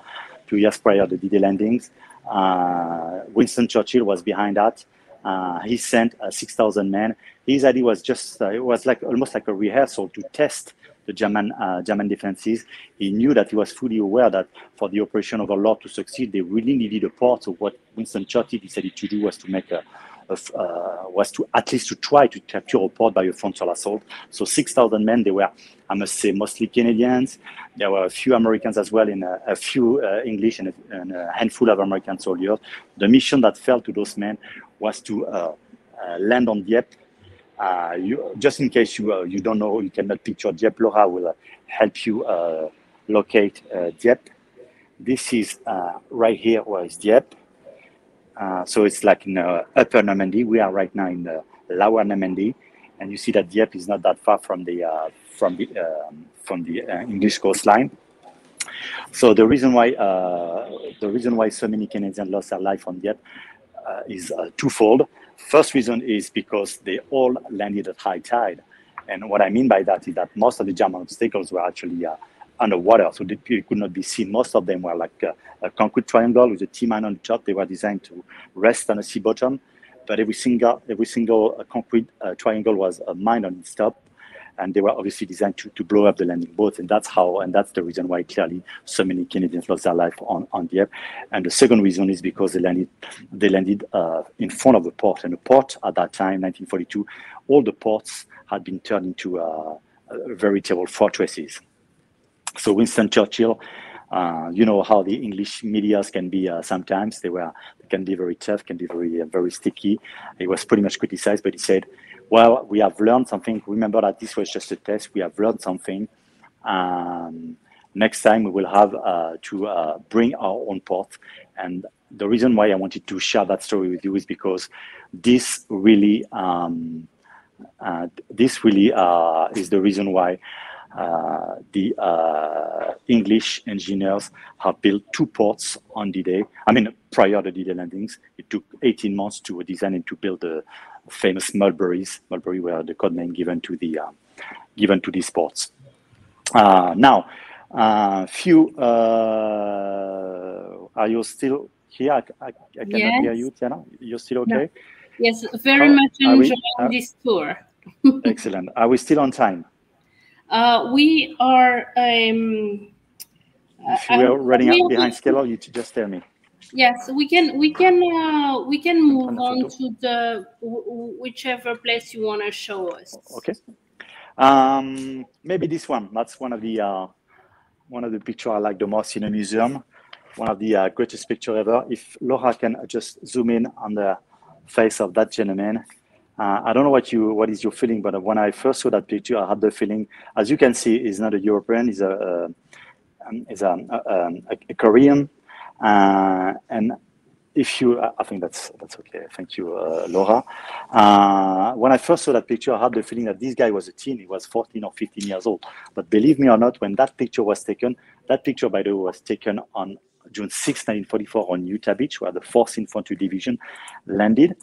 two years prior to the D-Day landings. Uh, Winston Churchill was behind that. Uh, he sent uh, 6,000 men. His idea was just, it was like almost like a rehearsal to test the German uh, German defenses. He knew that he was fully aware that for the operation of Overlord to succeed, they really needed a port. So what Winston Churchill decided to do was to make a, uh, was to at least to try to capture a port by a frontal assault. So 6,000 men. They were, I must say, mostly Canadians. There were a few Americans as well, and a, a few uh, English and a, and a, handful of American soldiers. The mission that fell to those men was to uh, land on Dieppe uh, you, just in case you uh, you don't know, you cannot picture Dieppe, Laura will uh, help you locate Dieppe. This is right here where is Dieppe. Uh, so it's like in uh, upper Normandy. We are right now in the lower Normandy, and you see that Dieppe is not that far from the uh, from the um, from the English coastline. So the reason why the reason why so many Canadians lost their life on Dieppe is twofold. First reason is because they all landed at high tide. And what I mean by that is that most of the German obstacles were actually uh, underwater, so they, could not be seen. Most of them were like a, a concrete triangle with a T-mine on the top. They were designed to rest on a sea bottom, but every single every single uh, concrete uh, triangle was a mine on its top and they were obviously designed to, to blow up the landing boats, and that's how, and that's the reason why clearly so many Canadians lost their life on on Dieppe. And the second reason is because they landed they landed uh, in front of a port, and the port at that time, 1942, all the ports had been turned into uh, very terrible fortresses. So Winston Churchill. Uh, you know how the English medias can be uh, sometimes. They were they can be very tough, can be very uh, very sticky. He was pretty much criticized, but he said well, we have learned something. Remember that this was just a test. We have learned something. Um, next time we will have uh, to uh, bring our own port. And the reason why I wanted to share that story with you is because this really, um, uh, this really is the reason why the uh, English engineers have built two ports on D-Day. I mean, prior to D-Day landings, it took 18 months to design and to build the famous mulberries. Mulberry were the code name given to the uh, given to these ports. Uh, now, uh, few. Uh, are you still here? I, I, I cannot yes. hear you, Tiana. You're still okay? No. Yes, very oh, much enjoying uh, this tour. excellent. Are we still on time? Uh, we are. Um, if we are running up behind schedule, you just tell me. Yes, we can we can uh, we can move on to the whichever place you want to show us. Okay. Um, maybe this one. That's one of the uh, one of the picture I like the most in a museum. One of the uh, greatest picture ever. If Laura can just zoom in on the face of that gentleman. Uh, I don't know what you what is your feeling, but when I first saw that picture, I had the feeling, as you can see, he's not a European. He's a, a um, is a, a, a Korean uh, and if you, I think that's that's okay. Thank you, uh, Laura. Uh, when I first saw that picture, I had the feeling that this guy was a teen. He was 14 or 15 years old. But believe me or not, when that picture was taken, that picture, by the way, was taken on June 6, 1944, on Utah Beach, where the 4th Infantry Division landed.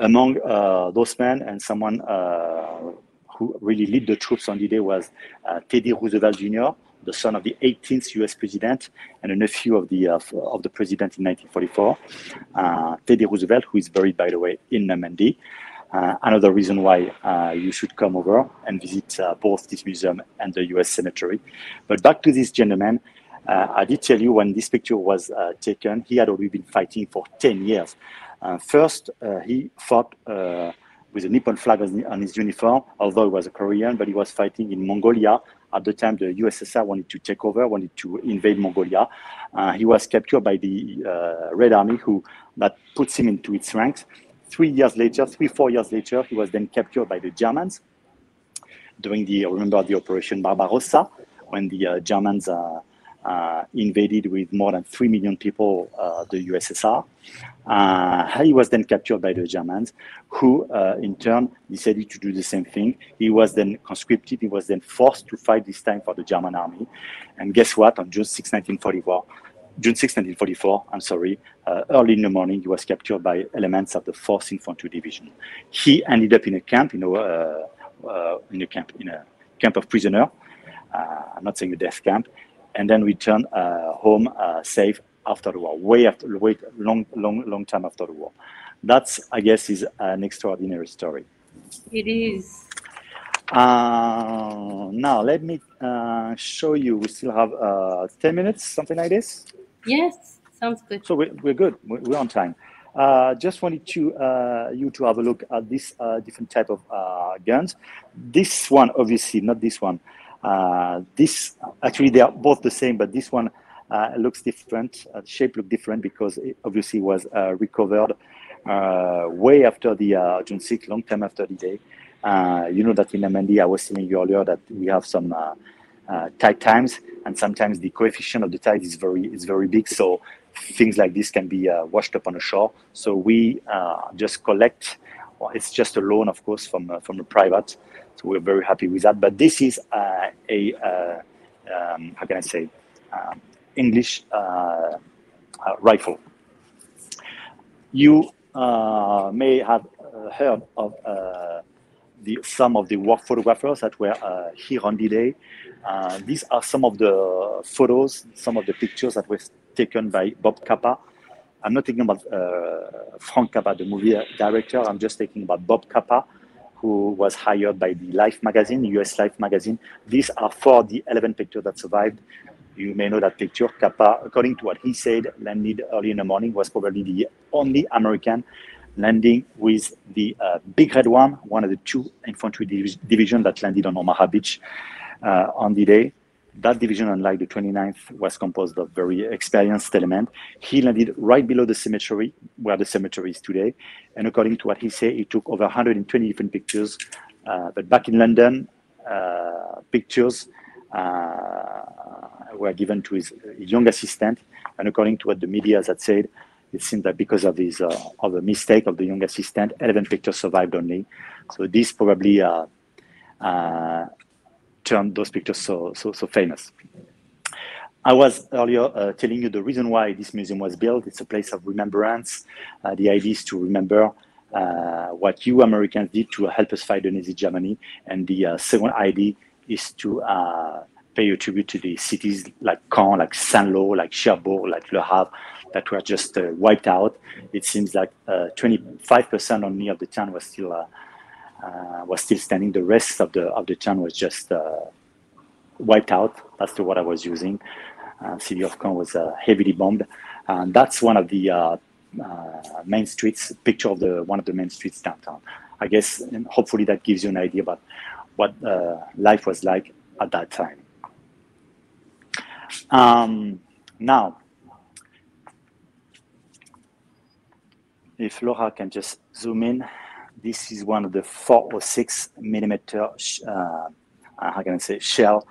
Among uh, those men and someone uh, who really led the troops on the day was uh, Teddy Roosevelt Jr., the son of the 18th U.S. president and a nephew of the of, of the president in 1944, uh, Teddy Roosevelt, who is buried, by the way, in Normandy. Uh, another reason why uh, you should come over and visit uh, both this museum and the U.S. cemetery. But back to this gentleman, uh, I did tell you when this picture was uh, taken, he had already been fighting for 10 years. First, he fought with a Nippon flag on his uniform, although he was a Korean, but he was fighting in Mongolia at the time, the USSR wanted to take over, wanted to invade Mongolia. Uh, he was captured by the uh, Red Army, who that puts him into its ranks. Three years later, three four years later, he was then captured by the Germans during the remember the Operation Barbarossa, when the uh, Germans uh, uh, invaded with more than 3 million people uh, the USSR. Uh, he was then captured by the Germans, who uh, in turn decided to do the same thing. He was then conscripted, he was then forced to fight this time for the German army. And guess what? On June 6, 1944, June 6, 1944, I'm sorry, uh, early in the morning, he was captured by elements of the 4th Infantry Division. He ended up in a camp, you know, uh, in a camp, in a camp of prisoner. I'm not saying a death camp and then return uh, home uh, safe after the war, way after, way long, long, long time after the war. That's, I guess, is an extraordinary story. It is. Uh, now, let me uh, show you. We still have uh, 10 minutes, something like this. Yes, sounds good. So we're, we're good. We're, we're on time. Uh, just wanted to uh, you to have a look at this uh, different type of guns. This one, obviously, not this one. Uh, this actually they are both the same, but this one uh, looks different. Uh, shape look different because it obviously was uh, recovered uh, way after the uh, June 6, long time after the day. you know that in Normandy, I was telling you earlier that we have some tide times, and sometimes the coefficient of the tide is very is very big. So things like this can be washed up on the shore. So we just collect. Well, it's just a loan, of course, from from a private so we're very happy with that. But this is uh, a, uh, um, how can I say, um, English uh, rifle. You may have heard of the, some of the war photographers that were here on the day. these are some of the photos, some of the pictures that were taken by Bob Capa. I'm not thinking about uh, Frank Capra, the movie director. I'm just thinking about Bob Capa, who was hired by the Life magazine, US Life magazine. These are for the 11 pictures that survived. You may know that picture. Capa, according to what he said, landed early in the morning, was probably the only American landing with the uh, Big Red One, one of the two infantry div division that landed on Omaha Beach uh, on the day. That division, unlike the 29th, was composed of very experienced element. He landed right below the cemetery, where the cemetery is today. And according to what he said, he took over 120 different pictures. Uh, but back in London, uh, pictures uh, were given to his, young assistant. And according to what the media had said, it seems that because of his uh, of a mistake of the young assistant, 11 pictures survived only. So this probably uh, uh, turned those pictures so, so, so famous. I was earlier uh, telling you the reason why this museum was built. It's a place of remembrance. Uh, the idea is to remember uh, what you Americans did to help us fight the Nazi Germany. And the uh, second idea is to uh, pay a tribute to the cities like Caen, like Saint-Lô, like Cherbourg, like Le Havre, that were just uh, wiped out. It seems like 25% only of the town was still uh, was still standing. The rest of the of the town was just uh, wiped out. That's the word I was using. Uh, city of Caen was heavily bombed, and that's one of the main streets. Picture of the one of the main streets downtown. I guess, and hopefully that gives you an idea about what life was like at that time. Um, now, if Laura can just zoom in. This is one of the four or six millimeter, uh, uh, how can I say, shell,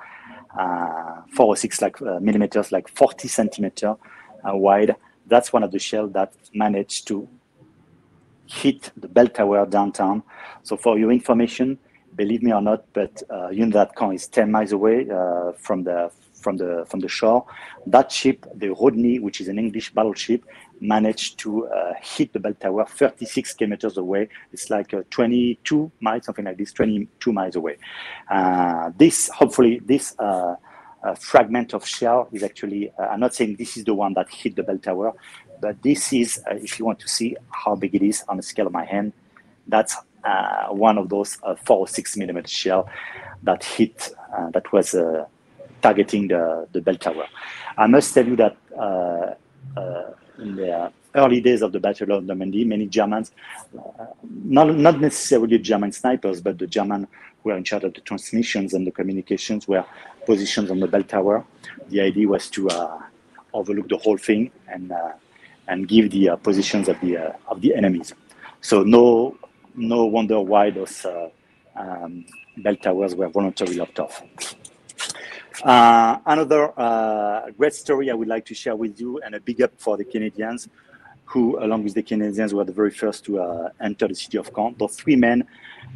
uh, four or six like uh, millimeters, like 40 centimeter uh, wide. That's one of the shell that managed to hit the bell tower downtown. So for your information, believe me or not, but uh, is 10 miles away uh, from the from the from the shore. That ship, the Rodney, which is an English battleship, managed to uh, hit the bell tower 36 kilometers away. It's like uh, 22 miles, something like this, 22 miles away. Uh, this, hopefully, this uh, uh, fragment of shell is actually, uh, I'm not saying this is the one that hit the bell tower, but this is, if you want to see how big it is on the scale of my hand, that's one of those four or six millimeter shell that hit, that was targeting the, the bell tower. I must tell you that in the early days of the Battle of Normandy, many Germans, uh, not, not necessarily German snipers, but the German who were in charge of the transmissions and the communications were positioned on the bell tower. The idea was to uh, overlook the whole thing and uh, and give the uh, positions of the uh, of the enemies. So no no wonder why those uh, um, bell towers were voluntarily locked off. Uh, another uh, great story I would like to share with you, and a big up for the Canadians, who, along with the Canadians, were the very first to uh, enter the city of Caen. Those three men,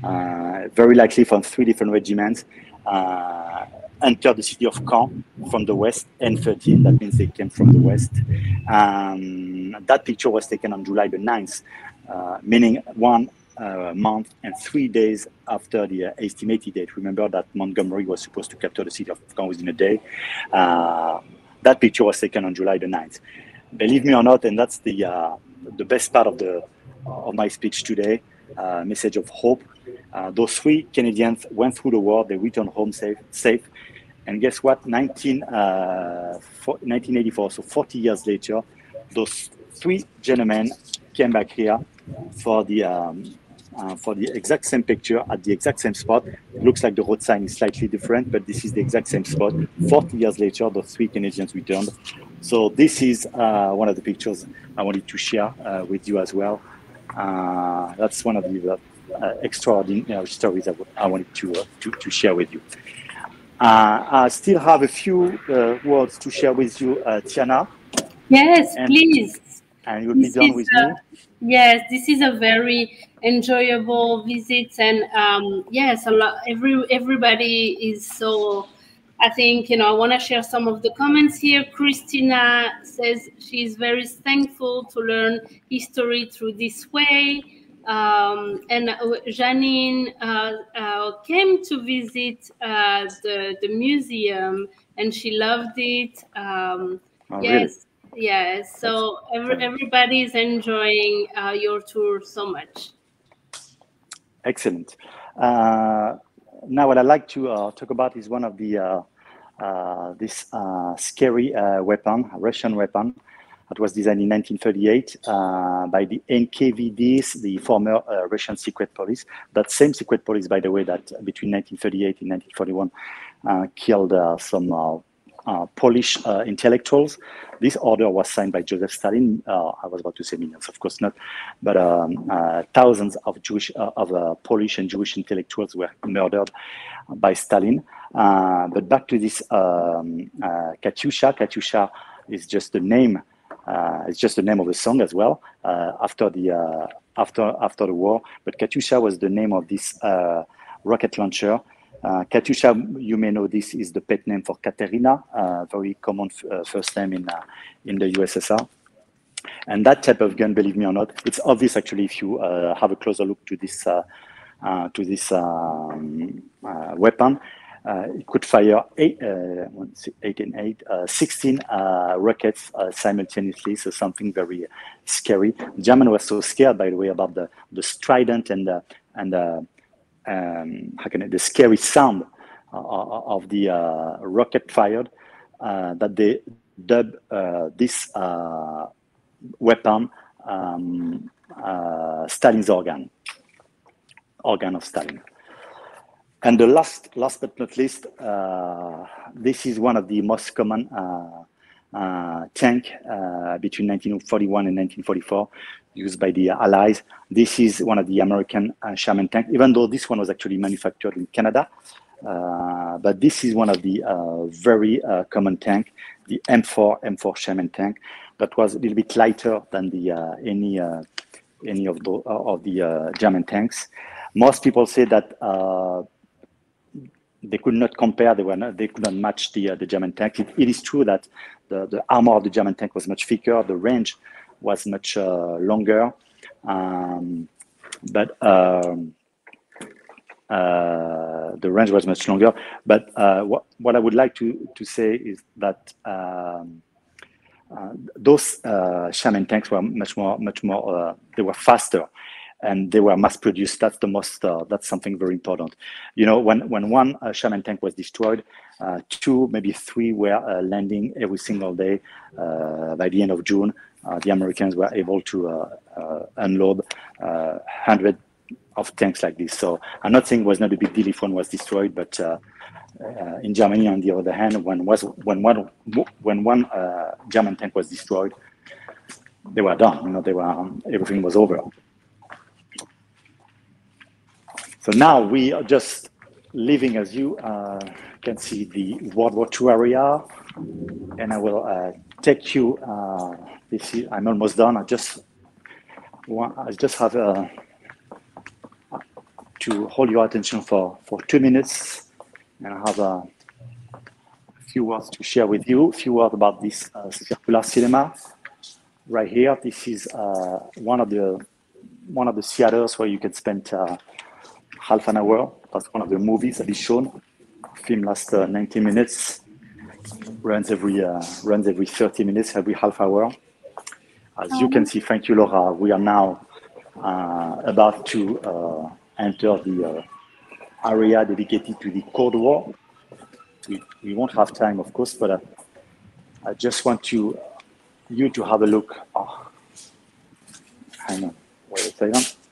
uh, very likely from three different regiments, uh, entered the city of Caen from the west, N13, that means they came from the west. Um, that picture was taken on July the 9th, uh, meaning one uh, month and three days after the uh, estimated date. Remember that Montgomery was supposed to capture the city of Caen within a day. Uh, that picture was taken on July the 9th. Believe me or not, and that's the uh, the best part of the of my speech today. Uh, message of hope. those three Canadians went through the war. They returned home safe. Safe. And guess what? 19, 1984, so 40 years later, those three gentlemen came back here for the um, uh, for the exact same picture at the exact same spot. It looks like the road sign is slightly different, but this is the exact same spot. 40 years later, the three Canadians returned. So this is uh, one of the pictures I wanted to share uh, with you as well. Uh, that's one of the uh, extraordinary stories I, I wanted to, uh, to, to, share with you. I still have a few words to share with you, Tiana. Yes, and, please. And you'll be done with me. Yes, this is a very enjoyable visit, and um, yes, a lot. Every everybody is so. I think you know. I want to share some of the comments here. Christina says she's very thankful to learn history through this way. Um, and uh, Janine uh, uh, came to visit uh, the the museum, and she loved it. Um, oh, yes. Really? Yes, so every, everybody is enjoying uh, your tour so much. Excellent. Uh, now, what I'd like to uh, talk about is one of the uh, uh, this uh, scary weapon, Russian weapon, that was designed in 1938 by the NKVDs, the former Russian secret police. That same secret police, by the way, that between 1938 and 1941 killed some uh, Polish uh, intellectuals. This order was signed by Joseph Stalin. Uh, I was about to say millions, of course not, but um, thousands of Jewish, of Polish and Jewish intellectuals were murdered by Stalin. but back to this um, Katyusha. Katyusha is just the name. it's just the name of the song as well. after the after after the war, but Katyusha was the name of this rocket launcher uh, Katyusha, you may know this is the pet name for Katerina, uh, very common uh, first name in, uh, in the USSR. And that type of gun, believe me or not, it's obvious actually if you uh, have a closer look to this, uh, to this um, weapon. it could fire eight, eight and eight, 16 rockets simultaneously, so something very scary. German was so scared, by the way, about the, the strident and, and um, how can I, the scary sound uh, of the uh, rocket fired uh, that they dub uh, this uh, weapon um, uh, Stalin's organ, organ of Stalin. And the last, last but not least, this is one of the most common tank between 1941 and 1944 used by the Allies. This is one of the American uh, Sherman tanks, even though this one was actually manufactured in Canada. Uh, but this is one of the uh, very uh, common tank, the M4 M4 Sherman tank, that was a little bit lighter than the uh, any uh, any of the of the German tanks. Most people say that they could not compare. They were not, they could not match the the German tank. It, it is true that the, the armor of the German tank was much thicker. The range was much uh, longer. Um, but um, uh, the range was much longer. But uh, what, what I would like to, to say is that um, uh, those uh, Sherman tanks were much more, much more, uh, they were faster and they were mass produced. That's the most, uh, that's something very important. You know, when, when one uh, Sherman tank was destroyed, uh, two, maybe three were landing every single day by the end of June. Uh, the Americans were able to uh, uh, unload hundred of tanks like this. So I'm not saying it was not a big deal if one was destroyed, but in Germany, on the other hand, when was when one when one German tank was destroyed, they were done. You know, they were um, everything was over. So now we are just leaving as you uh, can see the World War II area, and I will uh, take you. Uh, this is, I'm almost done. I just want, I just have uh, to hold your attention for for two minutes, and I have a few words to share with you. A few words about this uh, circular cinema right here. This is uh, one of the one of the theaters where you can spend half an hour. That's one of the movies that is shown. Film lasts uh, 90 minutes, runs every uh, runs every 30 minutes, every half hour. As you can see, thank you, Laura. We are now uh, about to uh, enter the uh, area dedicated to the Cold War. We, we won't have time, of course, but uh, I just want to you to have a look. Oh, hang on, wait a second.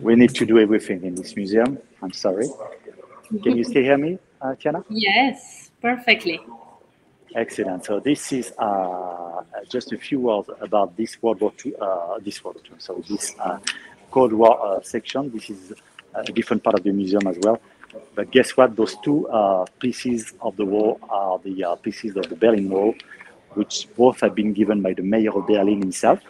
We need to do everything in this museum. I'm sorry. Can you still hear me, uh, Tiana? Yes, perfectly. Excellent. So this is uh, just a few words about this World War II, uh, this World War II, so this uh, Cold War uh, section. This is a different part of the museum as well. But guess what? Those two uh, pieces of the wall are the pieces of the Berlin Wall, which both have been given by the mayor of Berlin himself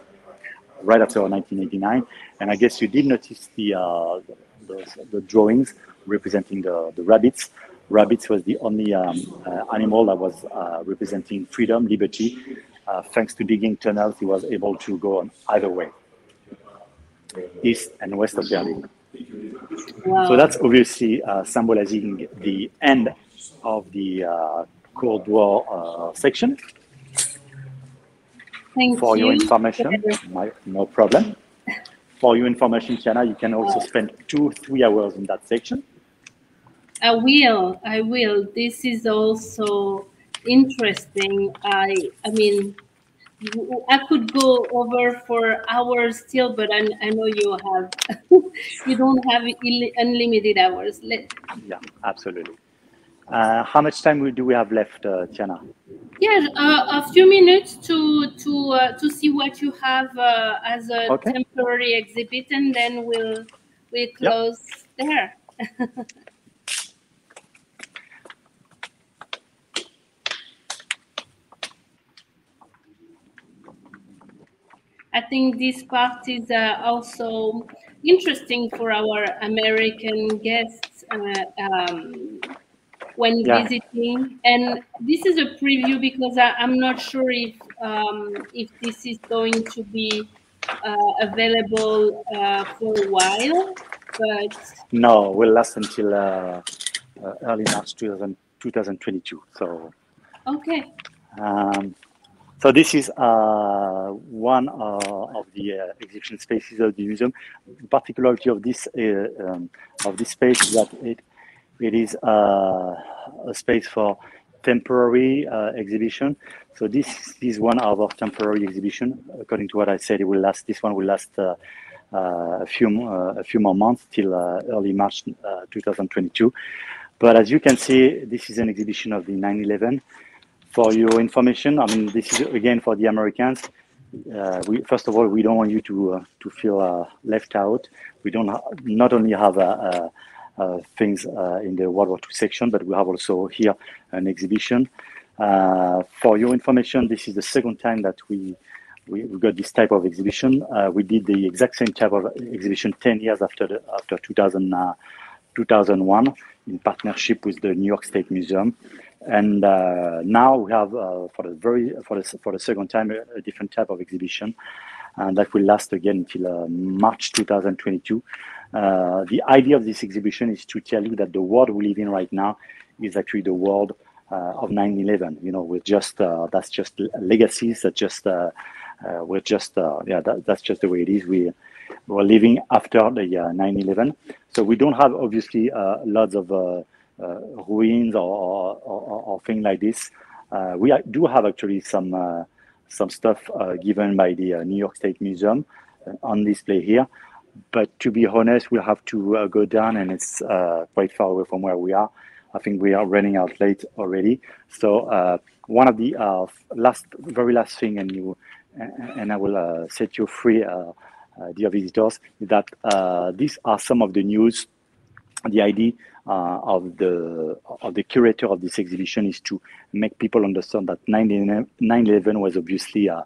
right after 1989. And I guess you did notice the, uh, the, the, drawings representing the, the rabbits. Rabbits was the only um, uh, animal that was uh, representing freedom, liberty. Uh, thanks to digging tunnels, he was able to go on either way, east and west of Berlin. Wow. So that's obviously uh, symbolizing the end of the uh, Cold War section. Thank for you. your information. My, no problem. For your information, Tiana, you can also spend two, three hours in that section. I will. I will. This is also interesting. I. I mean, I could go over for hours still, but I, I know you have. you don't have unlimited hours. Let, yeah, absolutely. Uh, how much time do we have left, uh, Tiana? Yeah, uh, a few minutes to to uh, to see what you have uh, as a okay. temporary exhibit, and then we'll we close yep. there. I think this part is uh, also interesting for our American guests. Um, when yeah. visiting. And this is a preview because I, am not sure if um, if this is going to be uh, available uh, for a while. But no, will last until uh, uh early March 2000, 2022. So okay. Um, so this is uh, one uh, of the uh, exhibition spaces of the museum. The particularity of this uh, um, of this space is that it it is uh, a space for temporary uh, exhibition. So this is one of our temporary exhibition. According to what I said, it will last. This one will last uh, a few a few more months till early March 2022. But as you can see, this is an exhibition of the 9/11. For your information, I mean, this is again for the Americans. Uh, we, first of all, we don't want you to uh, to feel uh, left out. We don't not only have a, uh, things uh, in the World War II section, but we have also here an exhibition. Uh, for your information, this is the second time that we we, we got this type of exhibition. we did the exact same type of exhibition 10 years after the, after 2000, 2001 in partnership with the New York State Museum. And uh, now we have, uh, for the very for the, for the second time, a, a different type of exhibition, and that will last again until uh, March 2022. Uh, the idea of this exhibition is to tell you that the world we live in right now is actually the world uh, of 9/11. You know, with just uh, that's just legacies. That just uh, uh, we're just yeah, that, that's just the way it is. We we're living after the 9/11, so we don't have obviously lots of ruins or or, or, or things like this. we do have actually some some stuff given by the New York State Museum on display here but to be honest, we'll have to uh, go down, and it's uh, quite far away from where we are. I think we are running out late already. So uh, one of the uh, last, very last thing, and you, and I will uh, set you free uh, dear visitors, is that these are some of the news. The idea of the of the curator of this exhibition is to make people understand that 9/11 was obviously an,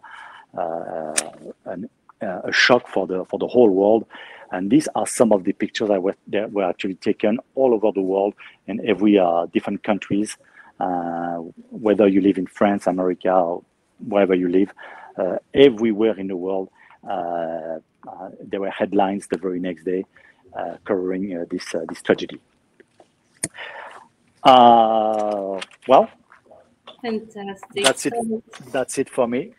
a shock for the for the whole world, and these are some of the pictures that were that were actually taken all over the world in every uh, different countries, uh, whether you live in France, America, or wherever you live, uh, everywhere in the world. Uh, there were headlines the very next day covering this this tragedy. Uh, well, fantastic. That's it. That's it for me.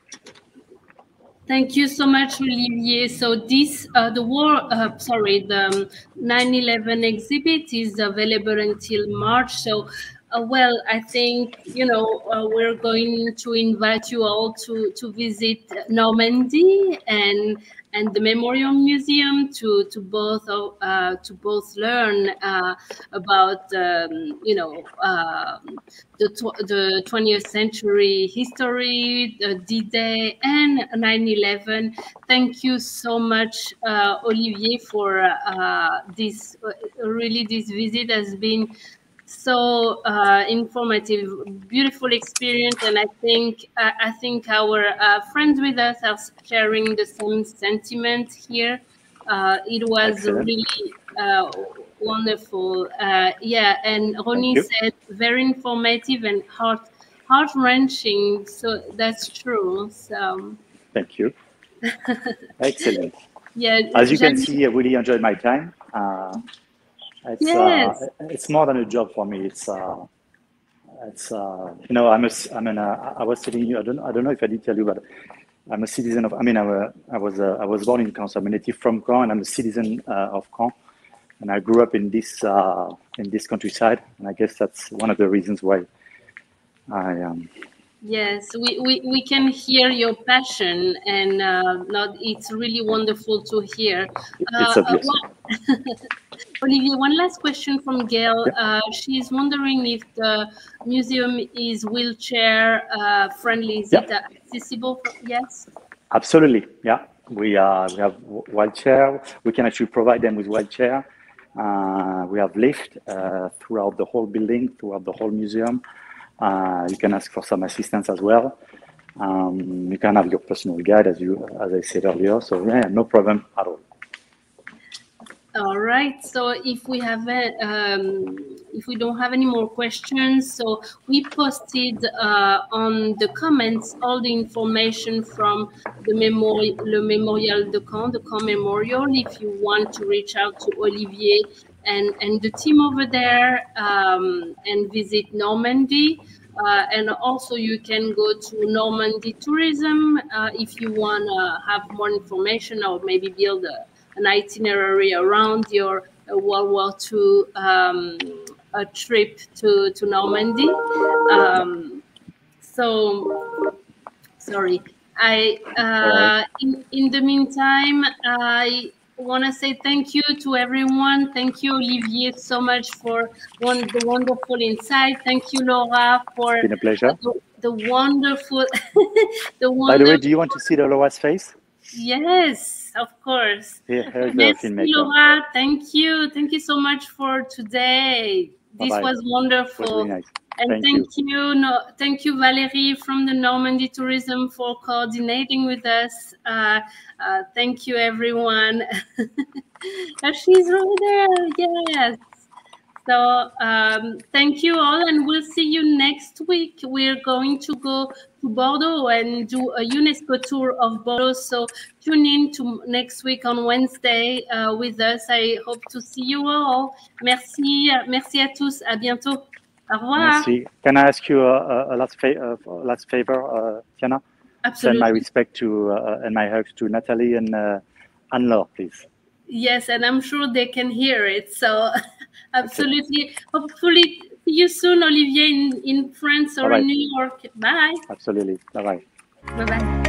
Thank you so much, Olivier. So this, uh, the war, uh, sorry, the 9/11 um, exhibit is available until March. So uh, well, I think you know uh, we're going to invite you all to to visit Normandy and and the Memorial Museum to to both uh, to both learn uh, about um, you know uh, the tw the 20th century history, D-Day, and 9/11. Thank you so much, uh, Olivier, for this. really, this visit has been so uh, informative, beautiful experience, and I think uh, I think our uh, friends with us are sharing the same sentiment here. Uh, it was Excellent. really uh, wonderful, uh, yeah. And Ronnie said very informative and heart heart wrenching. So that's true. So thank you. Excellent. Yeah. As you can see, I really enjoyed my time. It's yes. uh, it's more than a job for me. It's uh, it's uh, you know I'm a I mean uh, I was telling you I don't I don't know if I did tell you but I'm a citizen of I mean I, uh, I was uh, I was born in Caen so I'm a native from Caen and I'm a citizen uh, of Caen and I grew up in this uh, in this countryside and I guess that's one of the reasons why I um, Yes, we, we, we can hear your passion, and uh, not, it's really wonderful to hear. It's uh. Uh, Olivier, one last question from Gail. Yeah. Uh, she's wondering if the museum is wheelchair uh, friendly. Is yeah. it accessible? For, yes. Absolutely. Yeah, we uh, we have wheelchair. We can actually provide them with wheelchair. Uh, we have lift uh, throughout the whole building, throughout the whole museum. Uh, you can ask for some assistance as well. Um, you can have your personal guide, as you as I said earlier. So yeah, no problem at all. All right. So if we have um, if we don't have any more questions, so we posted uh, on the comments all the information from the memorial, Le Memorial de Caen, the Caen Memorial. If you want to reach out to Olivier and and the team over there um, and visit Normandy. Uh, and also you can go to Normandy Tourism uh, if you want to have more information or maybe build a an itinerary around your uh, World War II um, a trip to, to Normandy. Um, so, sorry. I uh, in, in the meantime, I want to say thank you to everyone. Thank you, Olivier, so much for one, the wonderful insight. Thank you, Laura, for it's been a pleasure. The, the wonderful, the wonderful. By the way, do you want to see the Laura's face? Yes of course. Yeah, Merci, Laura. Thank you. Thank you so much for today. This Bye -bye. was wonderful. Was really nice. And thank, thank you. you. no, thank you, Valerie from the Normandy Tourism for coordinating with us. Uh, uh, thank you, everyone. She's right there. Yes. So um, thank you all, and we'll see you next week. We're going to go to Bordeaux and do a UNESCO tour of Bordeaux. So tune in to next week on Wednesday uh, with us. I hope to see you all. Merci, merci à tous. À bientôt. Au revoir. Merci. Can I ask you a, a last, fa a last favor, uh, Tiana? Absolutely. Send my respect to uh, and my hugs to Natalie and uh, Anne-Laure, please. Yes, and I'm sure they can hear it. So absolutely. Hopefully, see you soon, Olivier, in, in France or -bye. in New York. Bye. Absolutely. Bye bye. Bye bye.